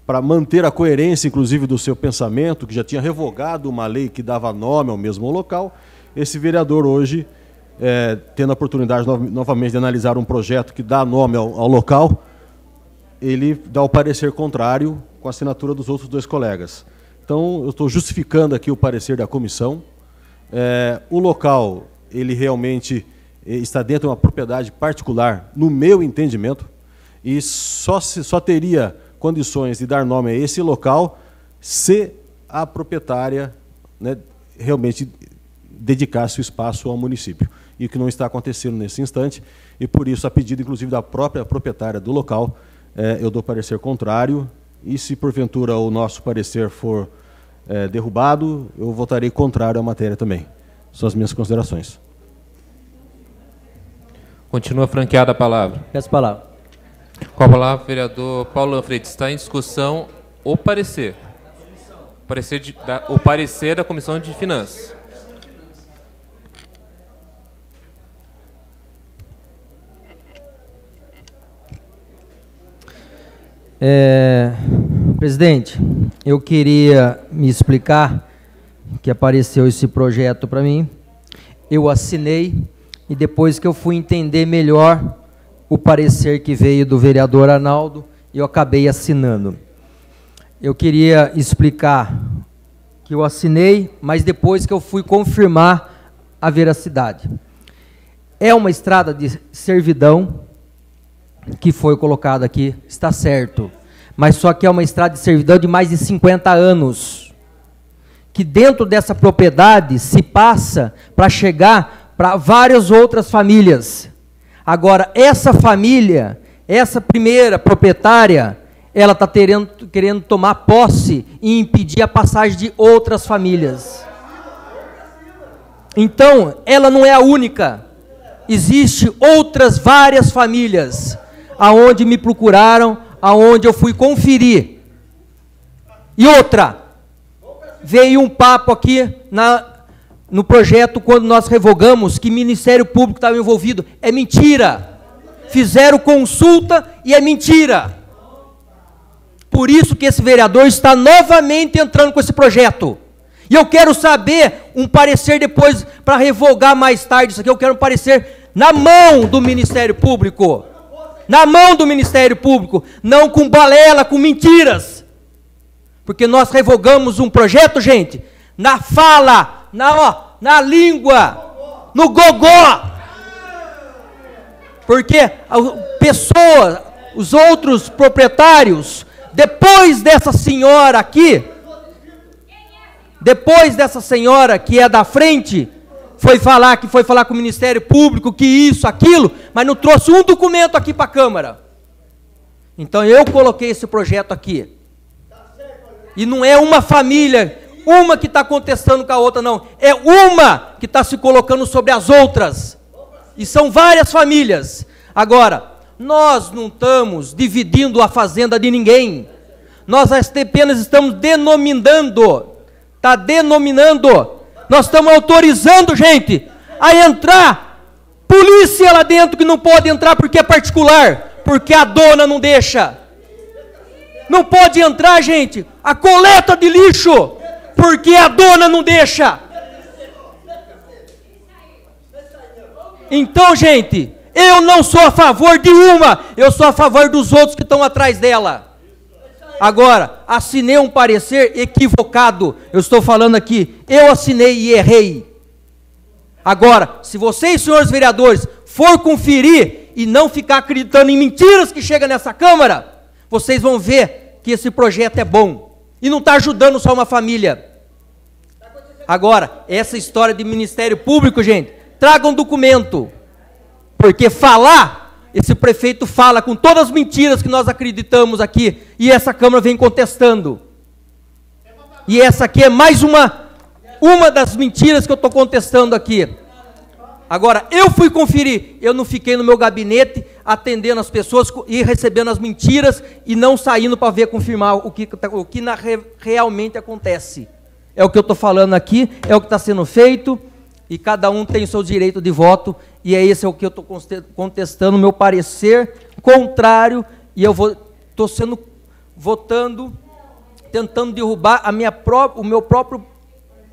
Speaker 4: para manter a coerência, inclusive, do seu pensamento, que já tinha revogado uma lei que dava nome ao mesmo local, esse vereador hoje, eh, tendo a oportunidade no- novamente de analisar um projeto que dá nome ao, ao local, ele dá o parecer contrário com a assinatura dos outros dois colegas. Então, eu estou justificando aqui o parecer da comissão. É, o local, ele realmente está dentro de uma propriedade particular, no meu entendimento, e só, se- só teria condições de dar nome a esse local se a proprietária né, realmente dedicasse o espaço ao município. E o que não está acontecendo nesse instante, e por isso, a pedido, inclusive, da própria proprietária do local, eh, eu dou parecer contrário, e se porventura o nosso parecer for eh, derrubado, eu votarei contrário à matéria também. São as minhas considerações.
Speaker 2: Continua franqueada a palavra.
Speaker 6: Peço a palavra.
Speaker 2: Com a palavra, vereador Paulo Lanfredi. Está em discussão o parecer. Parecer de- da- o parecer da Comissão de Finanças.
Speaker 6: É, presidente, eu queria me explicar que apareceu esse projeto para mim. Eu assinei e depois que eu fui entender melhor o parecer que veio do vereador Arnaldo, eu acabei assinando. Eu queria explicar que eu assinei, mas depois que eu fui confirmar a veracidade. É uma estrada de servidão, que foi colocado aqui está certo, mas só que é uma estrada de servidão de mais de 50 anos, que dentro dessa propriedade se passa para chegar para várias outras famílias. Agora, essa família, essa primeira proprietária, ela está querendo tomar posse e impedir a passagem de outras famílias. Então, ela não é a única. Existe outras várias famílias aonde me procuraram, aonde eu fui conferir. E outra, veio um papo aqui na, no projeto quando nós revogamos que Ministério Público estava envolvido. É mentira. Fizeram consulta e é mentira. Por isso que esse vereador está novamente entrando com esse projeto. E eu quero saber um parecer depois para revogar mais tarde isso aqui. Eu quero um parecer na mão do Ministério Público. Na mão do Ministério Público, não com balela, com mentiras. Porque nós revogamos um projeto, gente, na fala, na, ó, na língua, no gogó. Porque a pessoa, os outros proprietários, depois dessa senhora aqui, depois dessa senhora que é da frente, foi falar que foi falar com o Ministério Público, que isso, aquilo, mas não trouxe um documento aqui para a Câmara. Então eu coloquei esse projeto aqui. E não é uma família, uma que está contestando com a outra, não. É uma que está se colocando sobre as outras. E são várias famílias. Agora, nós não estamos dividindo a fazenda de ninguém. Nós apenas estamos denominando está denominando. Nós estamos autorizando, gente, a entrar polícia lá dentro que não pode entrar porque é particular, porque a dona não deixa. Não pode entrar, gente, a coleta de lixo, porque a dona não deixa. Então, gente, eu não sou a favor de uma, eu sou a favor dos outros que estão atrás dela. Agora, assinei um parecer equivocado. Eu estou falando aqui, eu assinei e errei. Agora, se vocês, senhores vereadores, for conferir e não ficar acreditando em mentiras que chegam nessa Câmara, vocês vão ver que esse projeto é bom. E não está ajudando só uma família. Agora, essa história de Ministério Público, gente, traga um documento. Porque falar esse prefeito fala com todas as mentiras que nós acreditamos aqui, e essa Câmara vem contestando. E essa aqui é mais uma, uma das mentiras que eu estou contestando aqui. Agora, eu fui conferir, eu não fiquei no meu gabinete atendendo as pessoas e recebendo as mentiras e não saindo para ver, confirmar o que, tá, o que na, realmente acontece. É o que eu estou falando aqui, é o que está sendo feito, e cada um tem o seu direito de voto, e é esse é o que eu estou contestando, meu parecer contrário, e eu estou sendo votando, tentando derrubar a minha pró o meu próprio,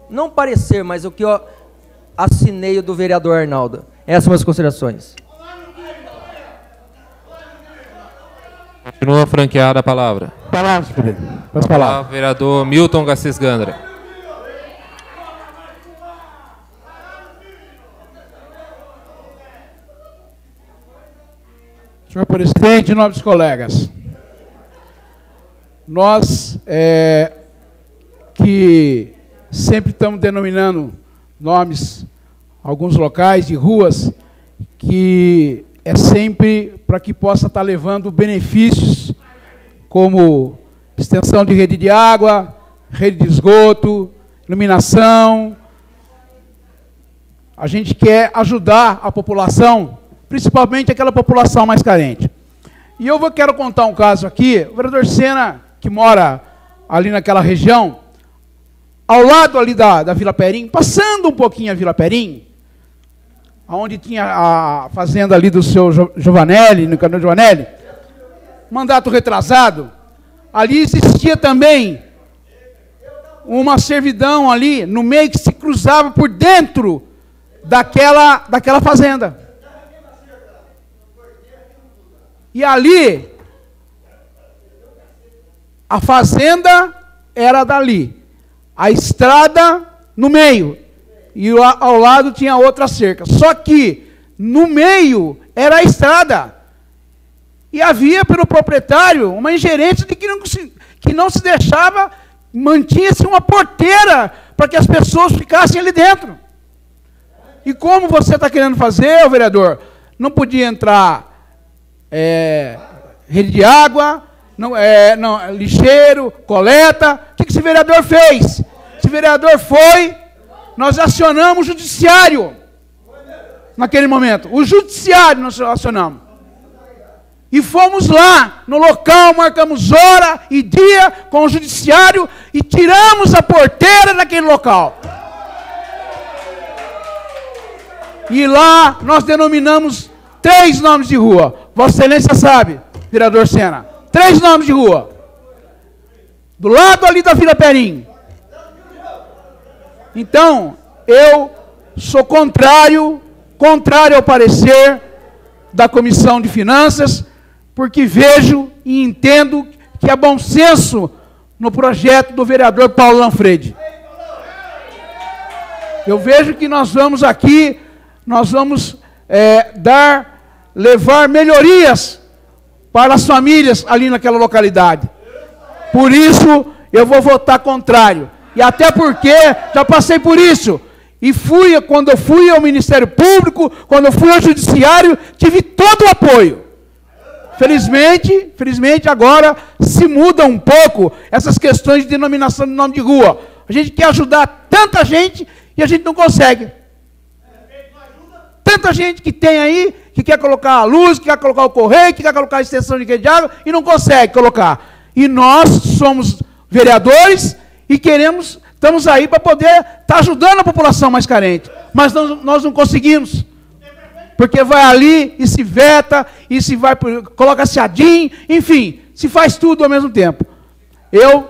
Speaker 6: não parecer, mas o que eu assinei do vereador Arnaldo. Essas são as considerações.
Speaker 2: Continua franqueada a palavra.
Speaker 7: Palavra,
Speaker 2: Pode falar. Vereador Milton Garcês Gandra.
Speaker 7: Senhor presidente, nobres colegas, nós é, que sempre estamos denominando nomes, alguns locais de ruas, que é sempre para que possa estar levando benefícios como extensão de rede de água, rede de esgoto, iluminação. A gente quer ajudar a população principalmente aquela população mais carente. E eu vou, quero contar um caso aqui. O vereador Sena, que mora ali naquela região, ao lado ali da, da Vila Perim, passando um pouquinho a Vila Perim, onde tinha a fazenda ali do seu Giovanelli, no canal Giovanelli, mandato retrasado, ali existia também uma servidão ali no meio que se cruzava por dentro daquela, daquela fazenda. E ali, a fazenda era dali, a estrada no meio, e ao lado tinha outra cerca. Só que no meio era a estrada. E havia pelo proprietário uma ingerência de que não se, que não se deixava, mantinha-se uma porteira para que as pessoas ficassem ali dentro. E como você está querendo fazer, vereador? Não podia entrar é, rede de água, não, é, não, lixeiro, coleta. O que, que esse vereador fez? Esse vereador foi, nós acionamos o judiciário naquele momento. O judiciário nós acionamos. E fomos lá, no local, marcamos hora e dia com o judiciário e tiramos a porteira daquele local. E lá nós denominamos três nomes de rua. Vossa Excelência sabe, vereador Sena. Três nomes de rua. Do lado ali da Vila Perim. Então, eu sou contrário, contrário ao parecer da Comissão de Finanças, porque vejo e entendo que há bom senso no projeto do vereador Paulo Lanfredi. Eu vejo que nós vamos aqui, nós vamos é, dar, levar melhorias para as famílias ali naquela localidade. Por isso, eu vou votar contrário. E até porque já passei por isso. E fui, quando eu fui ao Ministério Público, quando eu fui ao Judiciário, tive todo o apoio. Felizmente, felizmente agora se muda um pouco essas questões de denominação de nome de rua. A gente quer ajudar tanta gente e a gente não consegue. Tanta gente que tem aí, que quer colocar a luz, que quer colocar o correio, que quer colocar a extensão de rede de água e não consegue colocar. E nós somos vereadores e queremos, estamos aí para poder estar tá ajudando a população mais carente. Mas nós, nós não conseguimos. Porque vai ali e se veta, e se vai, coloca seadim, enfim, se faz tudo ao mesmo tempo. Eu,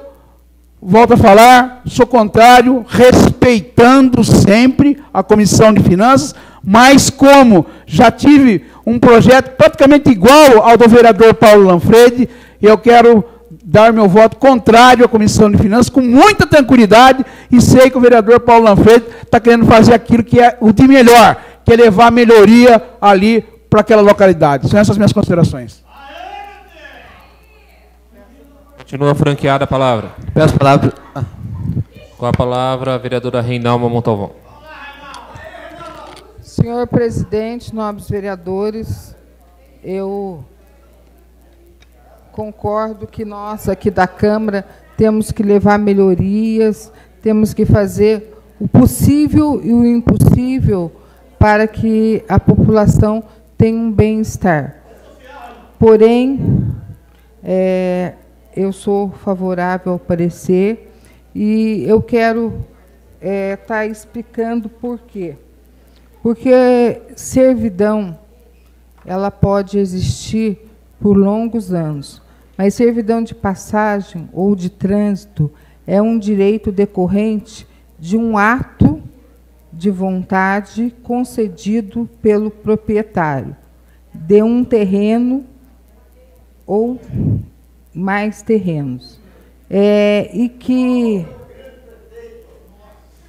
Speaker 7: volto a falar, sou contrário, respeitando sempre a Comissão de Finanças, mas como já tive um projeto praticamente igual ao do vereador Paulo Lanfredi, eu quero dar meu voto contrário à Comissão de Finanças com muita tranquilidade e sei que o vereador Paulo Lanfredi está querendo fazer aquilo que é o de melhor, que é levar melhoria ali para aquela localidade. São essas minhas considerações.
Speaker 2: Continua franqueada a palavra.
Speaker 3: Peço a palavra.
Speaker 2: Com a palavra, a vereadora Reinalma Montalvão.
Speaker 8: Senhor presidente, nobres vereadores, eu concordo que nós aqui da Câmara temos que levar melhorias, temos que fazer o possível e o impossível para que a população tenha um bem-estar. Porém, é, eu sou favorável ao parecer e eu quero estar é, tá explicando por quê. Porque servidão, ela pode existir por longos anos, mas servidão de passagem ou de trânsito é um direito decorrente de um ato de vontade concedido pelo proprietário de um terreno ou mais terrenos. É, e que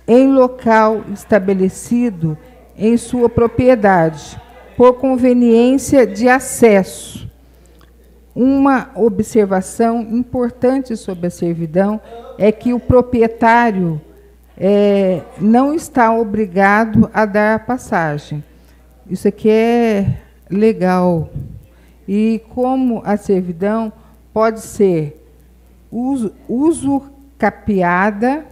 Speaker 8: em local estabelecido em sua propriedade, por conveniência de acesso. Uma observação importante sobre a servidão é que o proprietário é, não está obrigado a dar passagem. Isso aqui é legal. E como a servidão pode ser uso, uso capiada,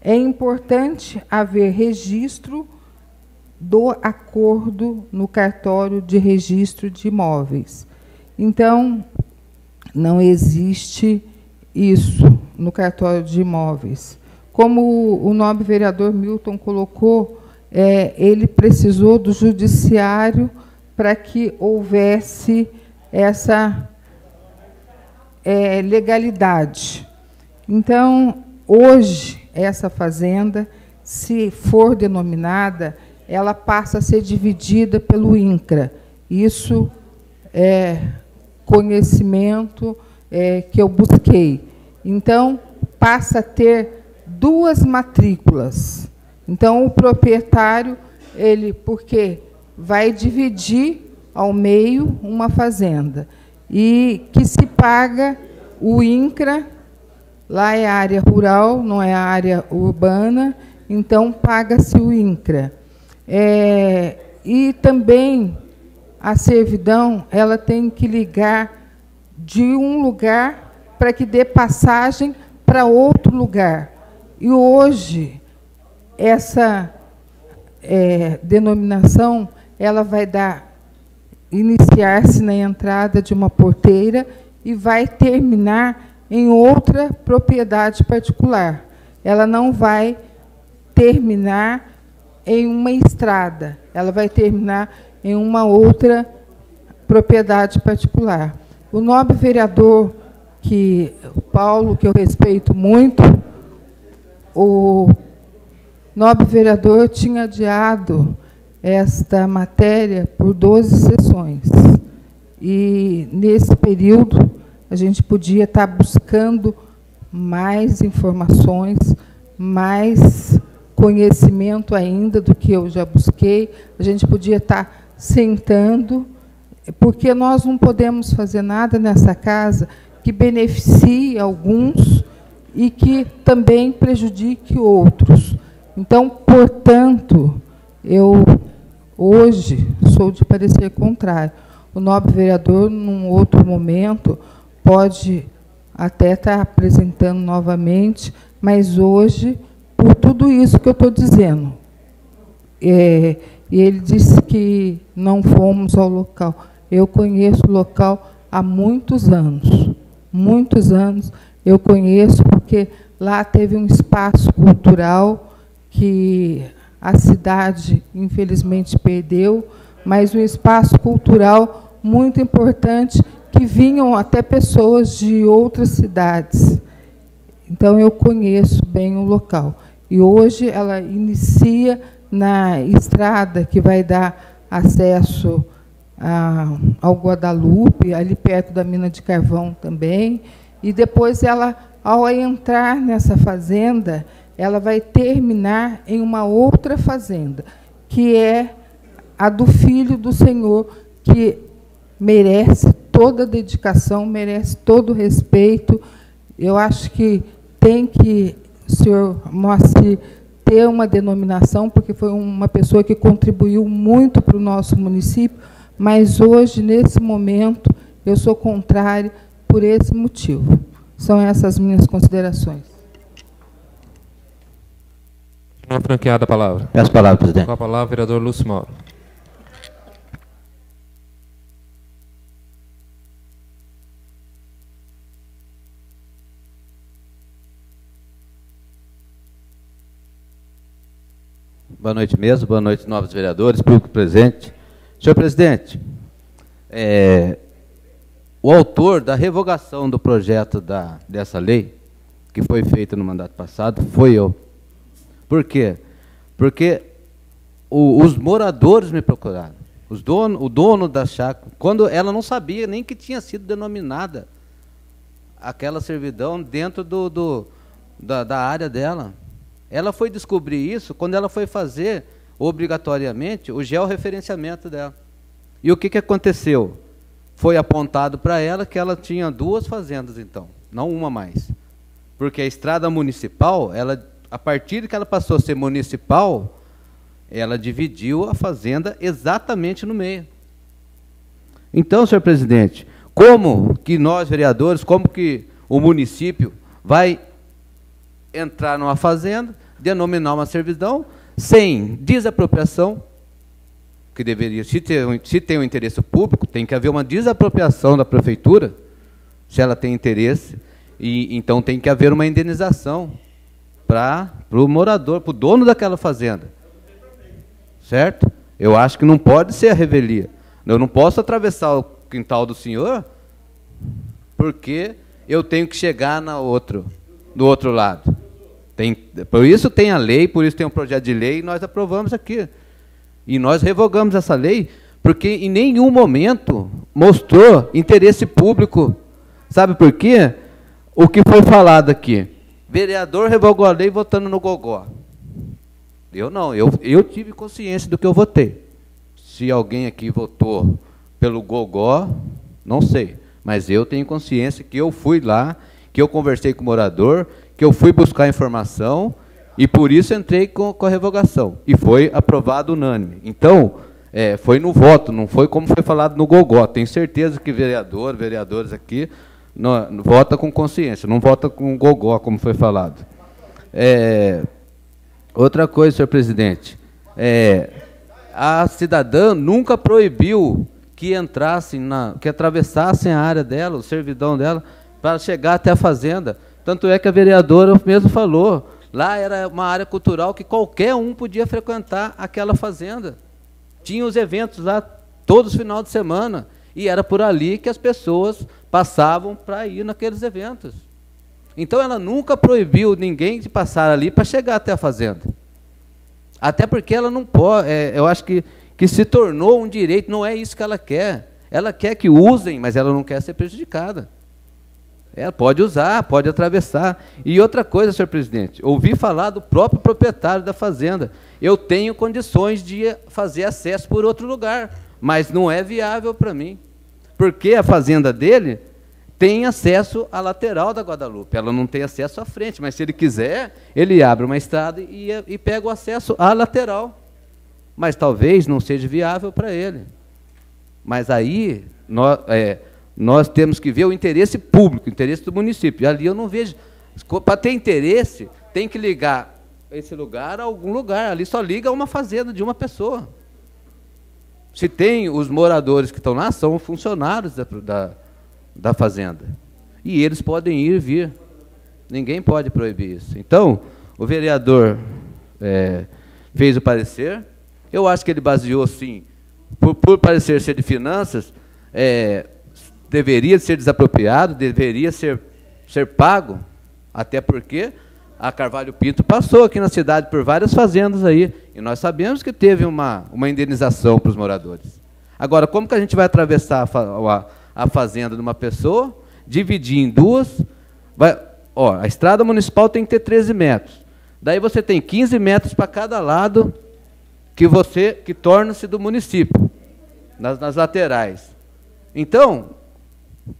Speaker 8: é importante haver registro do acordo no cartório de registro de imóveis. Então, não existe isso no cartório de imóveis. Como o nobre vereador Milton colocou, é, ele precisou do judiciário para que houvesse essa é, legalidade. Então, hoje, essa fazenda, se for denominada, ela passa a ser dividida pelo INCRA. Isso é conhecimento é, que eu busquei. Então, passa a ter duas matrículas. Então, o proprietário, ele, porque vai dividir ao meio uma fazenda e que se paga o INCRA, lá é área rural, não é área urbana, então paga-se o INCRA. É, e também a servidão ela tem que ligar de um lugar para que dê passagem para outro lugar. E hoje, essa é, denominação, ela vai dar iniciar-se na entrada de uma porteira e vai terminar em outra propriedade particular. Ela não vai terminar em uma estrada, ela vai terminar em uma outra propriedade particular. O nobre vereador, que Paulo, que eu respeito muito, o nobre vereador tinha adiado esta matéria por 12 sessões. E, nesse período, a gente podia estar buscando mais informações, mais conhecimento ainda do que eu já busquei. A gente podia estar sentando, porque nós não podemos fazer nada nessa casa que beneficie alguns e que também prejudique outros. Então, portanto, eu hoje sou de parecer contrário. O nobre vereador, num outro momento, pode até estar apresentando novamente, mas hoje, por tudo isso que eu estou dizendo, é, ele disse que não fomos ao local. Eu conheço o local há muitos anos, muitos anos eu conheço, porque lá teve um espaço cultural que a cidade, infelizmente, perdeu, mas um espaço cultural muito importante que vinham até pessoas de outras cidades. Então, eu conheço bem o local. E hoje ela inicia na estrada que vai dar acesso a, ao Guadalupe, ali perto da mina de carvão também. E depois ela, ao entrar nessa fazenda, ela vai terminar em uma outra fazenda, que é a do filho do Senhor, que merece toda a dedicação, merece todo o respeito. Eu acho que tem que senhor Moacir ter uma denominação, porque foi uma pessoa que contribuiu muito para o nosso município, mas hoje, nesse momento, eu sou contrária por esse motivo. São essas minhas considerações.
Speaker 2: Uma franqueada a palavra.
Speaker 3: Peço a palavra, presidente.
Speaker 2: Com a palavra, vereador Lúcio Mauro.
Speaker 3: Boa noite mesmo, boa noite, novos vereadores, público presente. Senhor presidente, é, o autor da revogação do projeto da, dessa lei, que foi feita no mandato passado, foi eu. Por quê? Porque o, os moradores me procuraram. Os dono, o dono da chácara, quando ela não sabia nem que tinha sido denominada aquela servidão dentro do, do da, da área dela. Ela foi descobrir isso quando ela foi fazer, obrigatoriamente, o georreferenciamento dela. E o que, que aconteceu? Foi apontado para ela que ela tinha duas fazendas, então, não uma mais. Porque a estrada municipal, ela, a partir que ela passou a ser municipal, ela dividiu a fazenda exatamente no meio. Então, senhor presidente, como que nós, vereadores, como que o município vai entrar numa fazenda, denominar uma servidão, sem desapropriação, que deveria, se, ter, se tem um interesse público, tem que haver uma desapropriação da prefeitura, se ela tem interesse, e então tem que haver uma indenização para o morador, para o dono daquela fazenda. Certo? Eu acho que não pode ser a revelia. Eu não posso atravessar o quintal do senhor porque eu tenho que chegar na outro, do outro lado. Tem, por isso tem a lei, por isso tem um projeto de lei, e nós aprovamos aqui. E nós revogamos essa lei, porque em nenhum momento mostrou interesse público. Sabe por quê? O que foi falado aqui. Vereador revogou a lei votando no Gogó. Eu não, eu, eu tive consciência do que eu votei. Se alguém aqui votou pelo Gogó, não sei. Mas eu tenho consciência que eu fui lá, que eu conversei com o morador, que eu fui buscar informação e por isso entrei com, com a revogação. E foi aprovado unânime. Então, é, foi no voto, não foi como foi falado no Gogó. Tenho certeza que vereador, vereadores aqui, não, vota com consciência, não vota com Gogó, como foi falado. É, outra coisa, senhor presidente, é, a cidadã nunca proibiu que entrassem, na, que atravessassem a área dela, o servidão dela, para chegar até a fazenda. Tanto é que a vereadora mesmo falou, Lá era uma área cultural que qualquer um podia frequentar aquela fazenda. Tinha os eventos lá todos os finais de semana. E era por ali que as pessoas passavam para ir naqueles eventos. Então ela nunca proibiu ninguém de passar ali para chegar até a fazenda. Até porque ela não pode, é, eu acho que, que se tornou um direito, não é isso que ela quer. Ela quer que usem, mas ela não quer ser prejudicada. Ela pode usar, pode atravessar. E outra coisa, senhor presidente, ouvi falar do próprio proprietário da fazenda. Eu tenho condições de fazer acesso por outro lugar, mas não é viável para mim. Porque a fazenda dele tem acesso à lateral da Guadalupe. Ela não tem acesso à frente, mas se ele quiser, ele abre uma estrada e, e pega o acesso à lateral. Mas talvez não seja viável para ele. Mas aí nós, é, nós temos que ver o interesse público, o interesse do município. E ali eu não vejo. Para ter interesse, tem que ligar esse lugar a algum lugar. Ali só liga uma fazenda de uma pessoa. Se tem os moradores que estão lá, são funcionários da, da da fazenda. E eles podem ir e vir. Ninguém pode proibir isso. Então, o vereador é, fez o parecer. Eu acho que ele baseou, sim, por, por parecer ser de finanças, é, deveria ser desapropriado, deveria ser, ser pago, até porque a Carvalho Pinto passou aqui na cidade por várias fazendas aí, e nós sabemos que teve uma, uma indenização para os moradores. Agora, como que a gente vai atravessar a, a fazenda de uma pessoa, dividir em duas. Vai, ó, a estrada municipal tem que ter 13 metros. Daí você tem 15 metros para cada lado que você que torna-se do município, nas, nas, laterais. Então,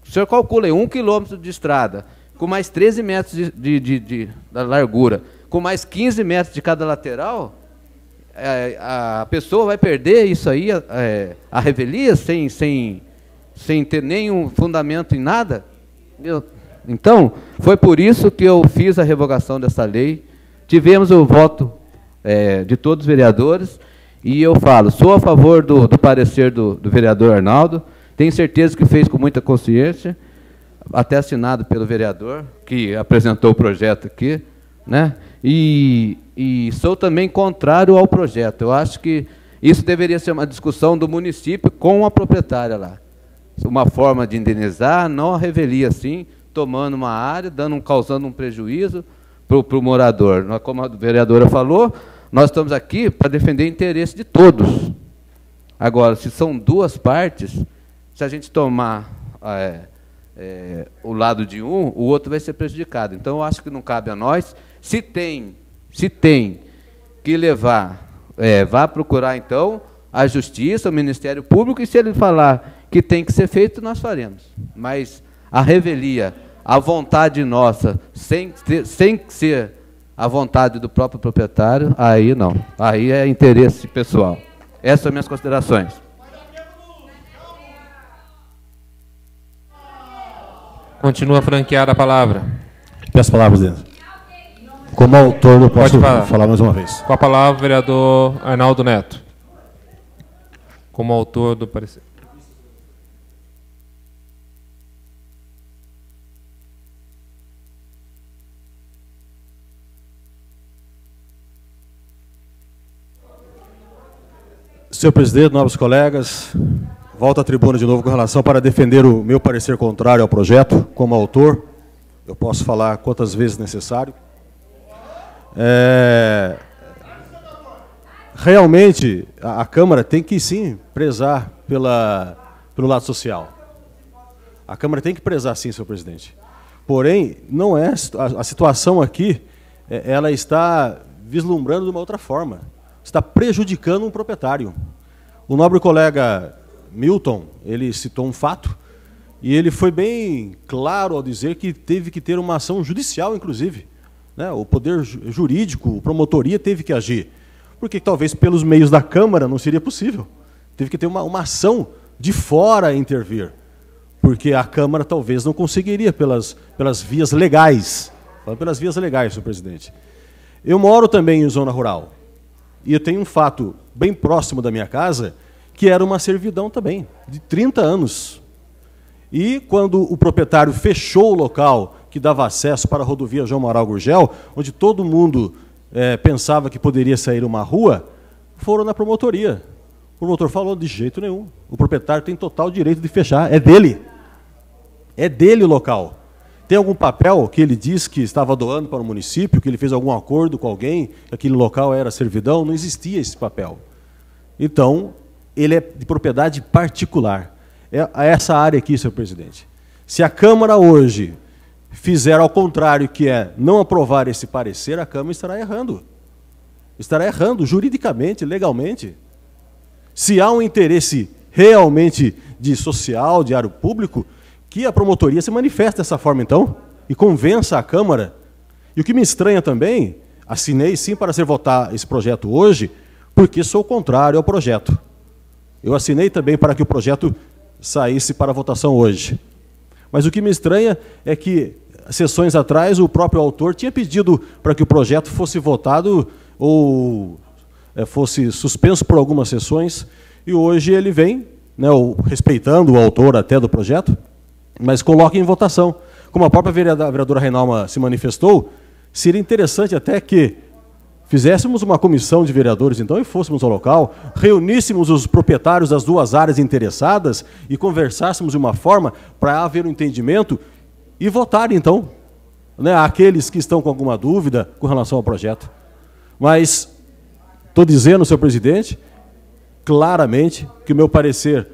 Speaker 3: o senhor calcula um quilômetro de estrada, com mais 13 metros de, de, de, de da largura, com mais 15 metros de cada lateral, é, a pessoa vai perder isso aí, é, a revelia, sem, sem, sem ter nenhum fundamento em nada. Então, foi por isso que eu fiz a revogação dessa lei. Tivemos o voto é, de todos os vereadores. E eu falo, sou a favor do, do parecer do, do, vereador Arnaldo. Tenho certeza que fez com muita consciência, até assinado pelo vereador, que apresentou o projeto aqui. Né? E, e sou também contrário ao projeto. Eu acho que isso deveria ser uma discussão do município com a proprietária lá uma forma de indenizar, não a revelia assim, tomando uma área, dando, causando um prejuízo para o morador. Como a vereadora falou, nós estamos aqui para defender o interesse de todos. Agora, se são duas partes, se a gente tomar é, é, o lado de um, o outro vai ser prejudicado. Então, eu acho que não cabe a nós. Se tem, se tem que levar, é, vá procurar então a justiça, o Ministério Público, e se ele falar que tem que ser feito, nós faremos. Mas a revelia, a vontade nossa, sem, ter, sem ser a vontade do próprio proprietário, aí não. Aí é interesse pessoal. Essas são minhas considerações.
Speaker 2: Continua franqueada a palavra.
Speaker 4: Peço palavras dentro. Como autor, eu posso falar. falar mais uma vez.
Speaker 2: Com a palavra, vereador Arnaldo Neto. Como autor do parecer.
Speaker 4: Senhor presidente, novos colegas, volto à tribuna de novo com relação para defender o meu parecer contrário ao projeto. Como autor, eu posso falar quantas vezes necessário. É, realmente, a, a, Câmara tem que sim prezar pela, pelo lado social. A Câmara tem que prezar sim, senhor presidente. Porém, não é a, a situação aqui, é, ela está vislumbrando de uma outra forma está prejudicando um proprietário. O nobre colega Milton, ele citou um fato, e ele foi bem claro ao dizer que teve que ter uma ação judicial, inclusive. Né? O poder jurídico, a promotoria teve que agir. Porque talvez pelos meios da Câmara não seria possível. Teve que ter uma, uma ação de fora intervir. Porque a Câmara talvez não conseguiria pelas, pelas vias legais. Pelas vias legais, senhor presidente. Eu moro também em zona rural. E eu tenho um fato bem próximo da minha casa, que era uma servidão também, de 30 anos. E quando o proprietário fechou o local que dava acesso para a rodovia João Moral Gurgel, onde todo mundo é, pensava que poderia sair uma rua, foram na promotoria. O promotor falou de jeito nenhum. O proprietário tem total direito de fechar, é dele. É dele o local. Tem algum papel que ele diz que estava doando para o município, que ele fez algum acordo com alguém, que aquele local era servidão? Não existia esse papel. Então, ele é de propriedade particular. É essa área aqui, senhor presidente. Se a Câmara hoje fizer ao contrário, que é não aprovar esse parecer, a Câmara estará errando. Estará errando juridicamente, legalmente. Se há um interesse realmente de social, de área público, que a promotoria se manifeste dessa forma, então, e convença a Câmara. E o que me estranha também, assinei sim para ser votar esse projeto hoje, porque sou contrário ao projeto. Eu assinei também para que o projeto saísse para votação hoje. Mas o que me estranha é que, sessões atrás, o próprio autor tinha pedido para que o projeto fosse votado ou é, fosse suspenso por algumas sessões, e hoje ele vem, né, respeitando o autor até do projeto, mas coloca em votação. Como a própria vereadora Reinalma se manifestou, seria interessante até que fizéssemos uma comissão de vereadores, então, e fôssemos ao local, reuníssemos os proprietários das duas áreas interessadas e conversássemos de uma forma para haver um entendimento e votar, então, né, aqueles que estão com alguma dúvida com relação ao projeto. Mas estou dizendo, senhor presidente, claramente que o meu parecer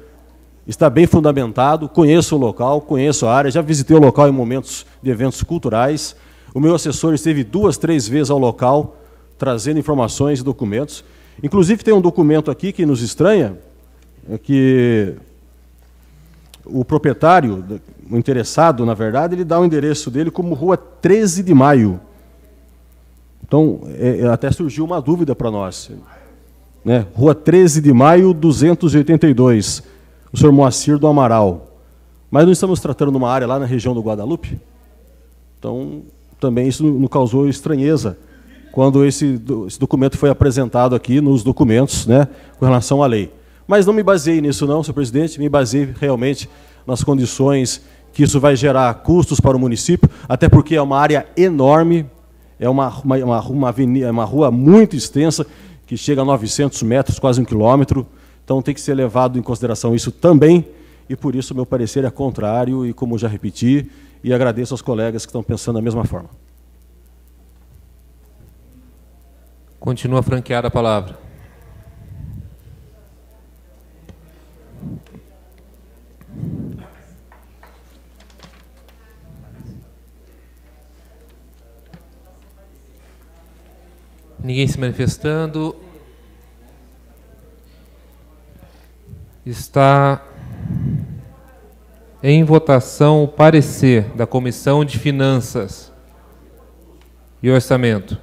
Speaker 4: está bem fundamentado, conheço o local, conheço a área, já visitei o local em momentos de eventos culturais. O meu assessor esteve duas, três vezes ao local, trazendo informações e documentos. Inclusive, tem um documento aqui que nos estranha, é que o proprietário, o interessado, na verdade, ele dá o endereço dele como Rua 13 de Maio. Então, é, é até surgiu uma dúvida para nós. Né? Rua 13 de Maio, 282 o senhor Moacir do Amaral. Mas não estamos tratando de uma área lá na região do Guadalupe? Então, também isso nos causou estranheza quando esse, esse documento foi apresentado aqui nos documentos né, com relação à lei. Mas não me baseei nisso não, senhor presidente, me baseei realmente nas condições que isso vai gerar custos para o município, até porque é uma área enorme, é uma, uma, uma, uma, avenida, é uma rua muito extensa, que chega a 900 metros, quase um quilômetro, então tem que ser levado em consideração isso também, e por isso meu parecer é contrário, e como já repeti, e agradeço aos colegas que estão pensando da mesma forma.
Speaker 2: Continua franqueada a palavra. Ninguém se manifestando. está em votação o parecer da Comissão de Finanças e Orçamento.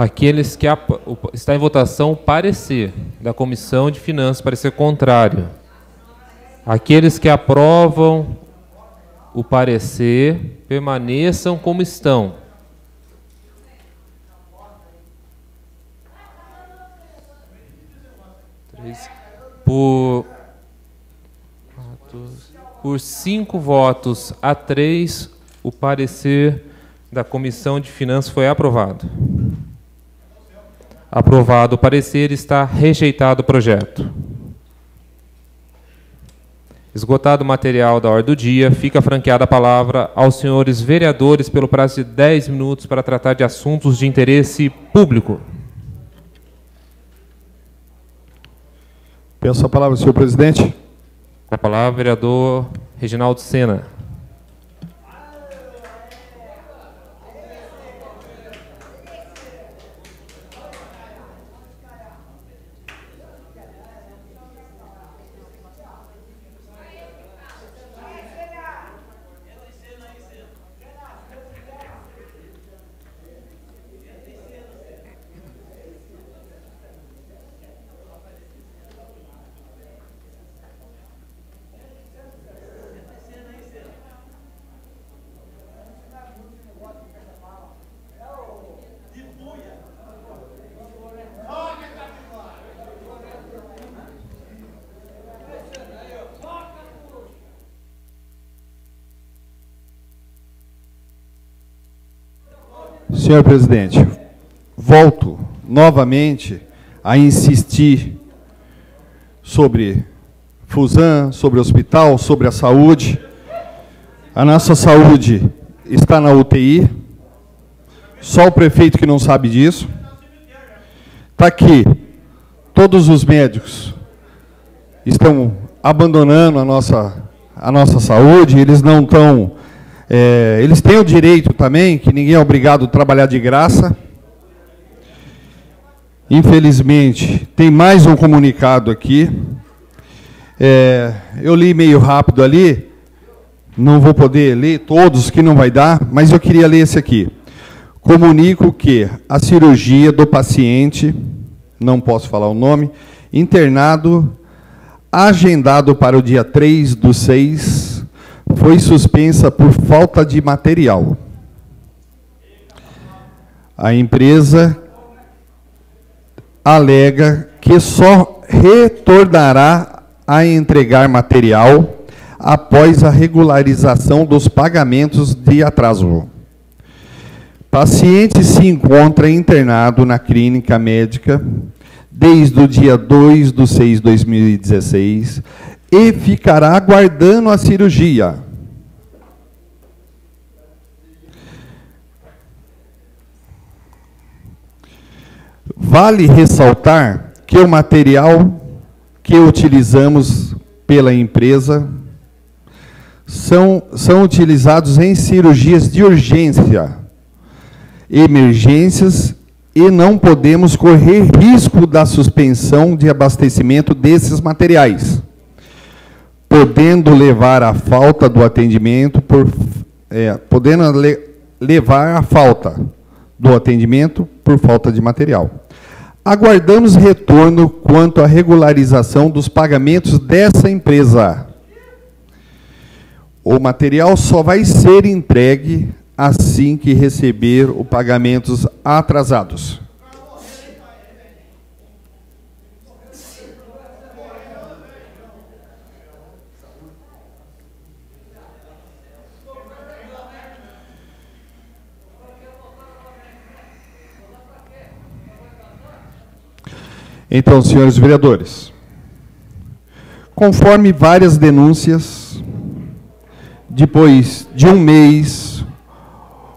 Speaker 2: Aqueles que está em votação o parecer da Comissão de Finanças, parecer contrário. Aqueles que aprovam o parecer, permaneçam como estão. Por, por cinco votos a três, o parecer da Comissão de Finanças foi aprovado. Aprovado o parecer, está rejeitado o projeto. Esgotado o material da ordem do dia, fica franqueada a palavra aos senhores vereadores pelo prazo de 10 minutos para tratar de assuntos de interesse público.
Speaker 5: Peço a palavra, senhor presidente.
Speaker 2: A palavra, vereador Reginaldo Sena.
Speaker 5: Senhor presidente, volto novamente a insistir sobre Fusan, sobre o hospital, sobre a saúde. A nossa saúde está na UTI. Só o prefeito que não sabe disso. Está aqui. Todos os médicos estão abandonando a nossa, a nossa saúde, eles não estão. É, eles têm o direito também, que ninguém é obrigado a trabalhar de graça. Infelizmente, tem mais um comunicado aqui. É, eu li meio rápido ali, não vou poder ler todos, que não vai dar, mas eu queria ler esse aqui. Comunico que a cirurgia do paciente, não posso falar o nome, internado, agendado para o dia 3 do 6, foi suspensa por falta de material. A empresa alega que só retornará a entregar material após a regularização dos pagamentos de atraso. Paciente se encontra internado na clínica médica desde o dia 2 de 6 de 2016 e ficará aguardando a cirurgia. Vale ressaltar que o material que utilizamos pela empresa são, são utilizados em cirurgias de urgência, emergências e não podemos correr risco da suspensão de abastecimento desses materiais, podendo levar à falta do atendimento por é, podendo le, levar à falta do atendimento por falta de material. Aguardamos retorno quanto à regularização dos pagamentos dessa empresa. O material só vai ser entregue assim que receber os pagamentos atrasados. Então, senhores vereadores, conforme várias denúncias, depois de um mês,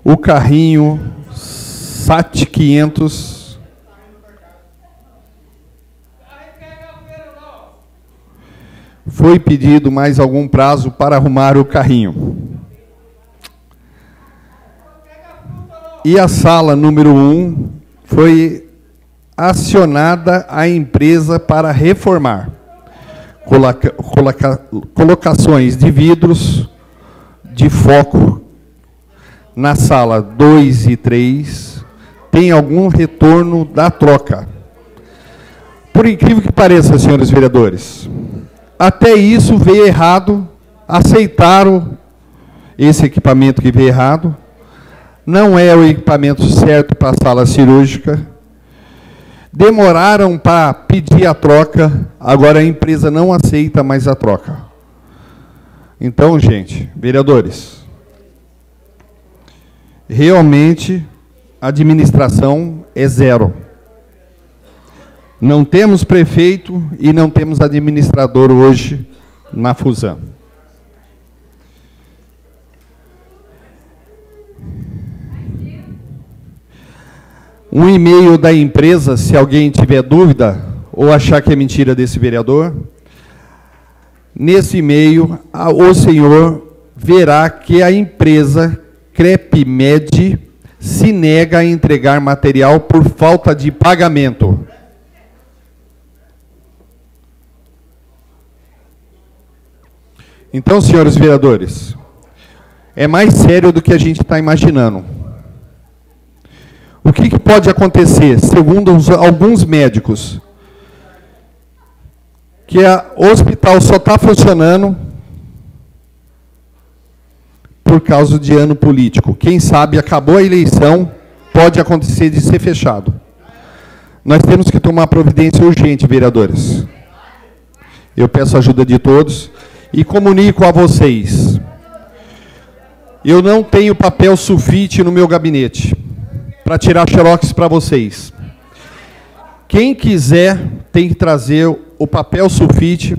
Speaker 5: o carrinho SAT 500 foi pedido mais algum prazo para arrumar o carrinho. E a sala número 1 um foi acionada a empresa para reformar. Coloca, coloca, colocações de vidros de foco na sala 2 e 3 tem algum retorno da troca. Por incrível que pareça, senhores vereadores, até isso veio errado, aceitaram esse equipamento que veio errado, não é o equipamento certo para a sala cirúrgica, Demoraram para pedir a troca, agora a empresa não aceita mais a troca. Então, gente, vereadores, realmente a administração é zero. Não temos prefeito e não temos administrador hoje na fusão. Um e-mail da empresa, se alguém tiver dúvida ou achar que é mentira desse vereador, nesse e-mail o senhor verá que a empresa CrepMed se nega a entregar material por falta de pagamento. Então, senhores vereadores, é mais sério do que a gente está imaginando. O que, que pode acontecer, segundo os, alguns médicos? Que o hospital só está funcionando por causa de ano político. Quem sabe acabou a eleição, pode acontecer de ser fechado. Nós temos que tomar providência urgente, vereadores. Eu peço a ajuda de todos e comunico a vocês. Eu não tenho papel sulfite no meu gabinete. Para tirar xerox para vocês. Quem quiser tem que trazer o papel sulfite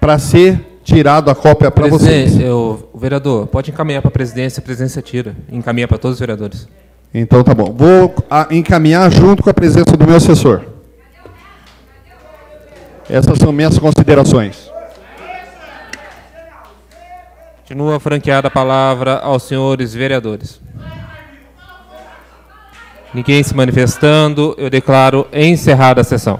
Speaker 5: para ser tirado a cópia para vocês.
Speaker 2: Eu- o vereador, pode encaminhar para a presidência, a presidência tira. Encaminha para todos os vereadores.
Speaker 5: Então tá bom. Vou a, encaminhar junto com a presença do meu assessor. Essas são minhas considerações.
Speaker 2: Continua franqueada a palavra aos senhores vereadores. Ninguém se manifestando, eu declaro encerrada a sessão.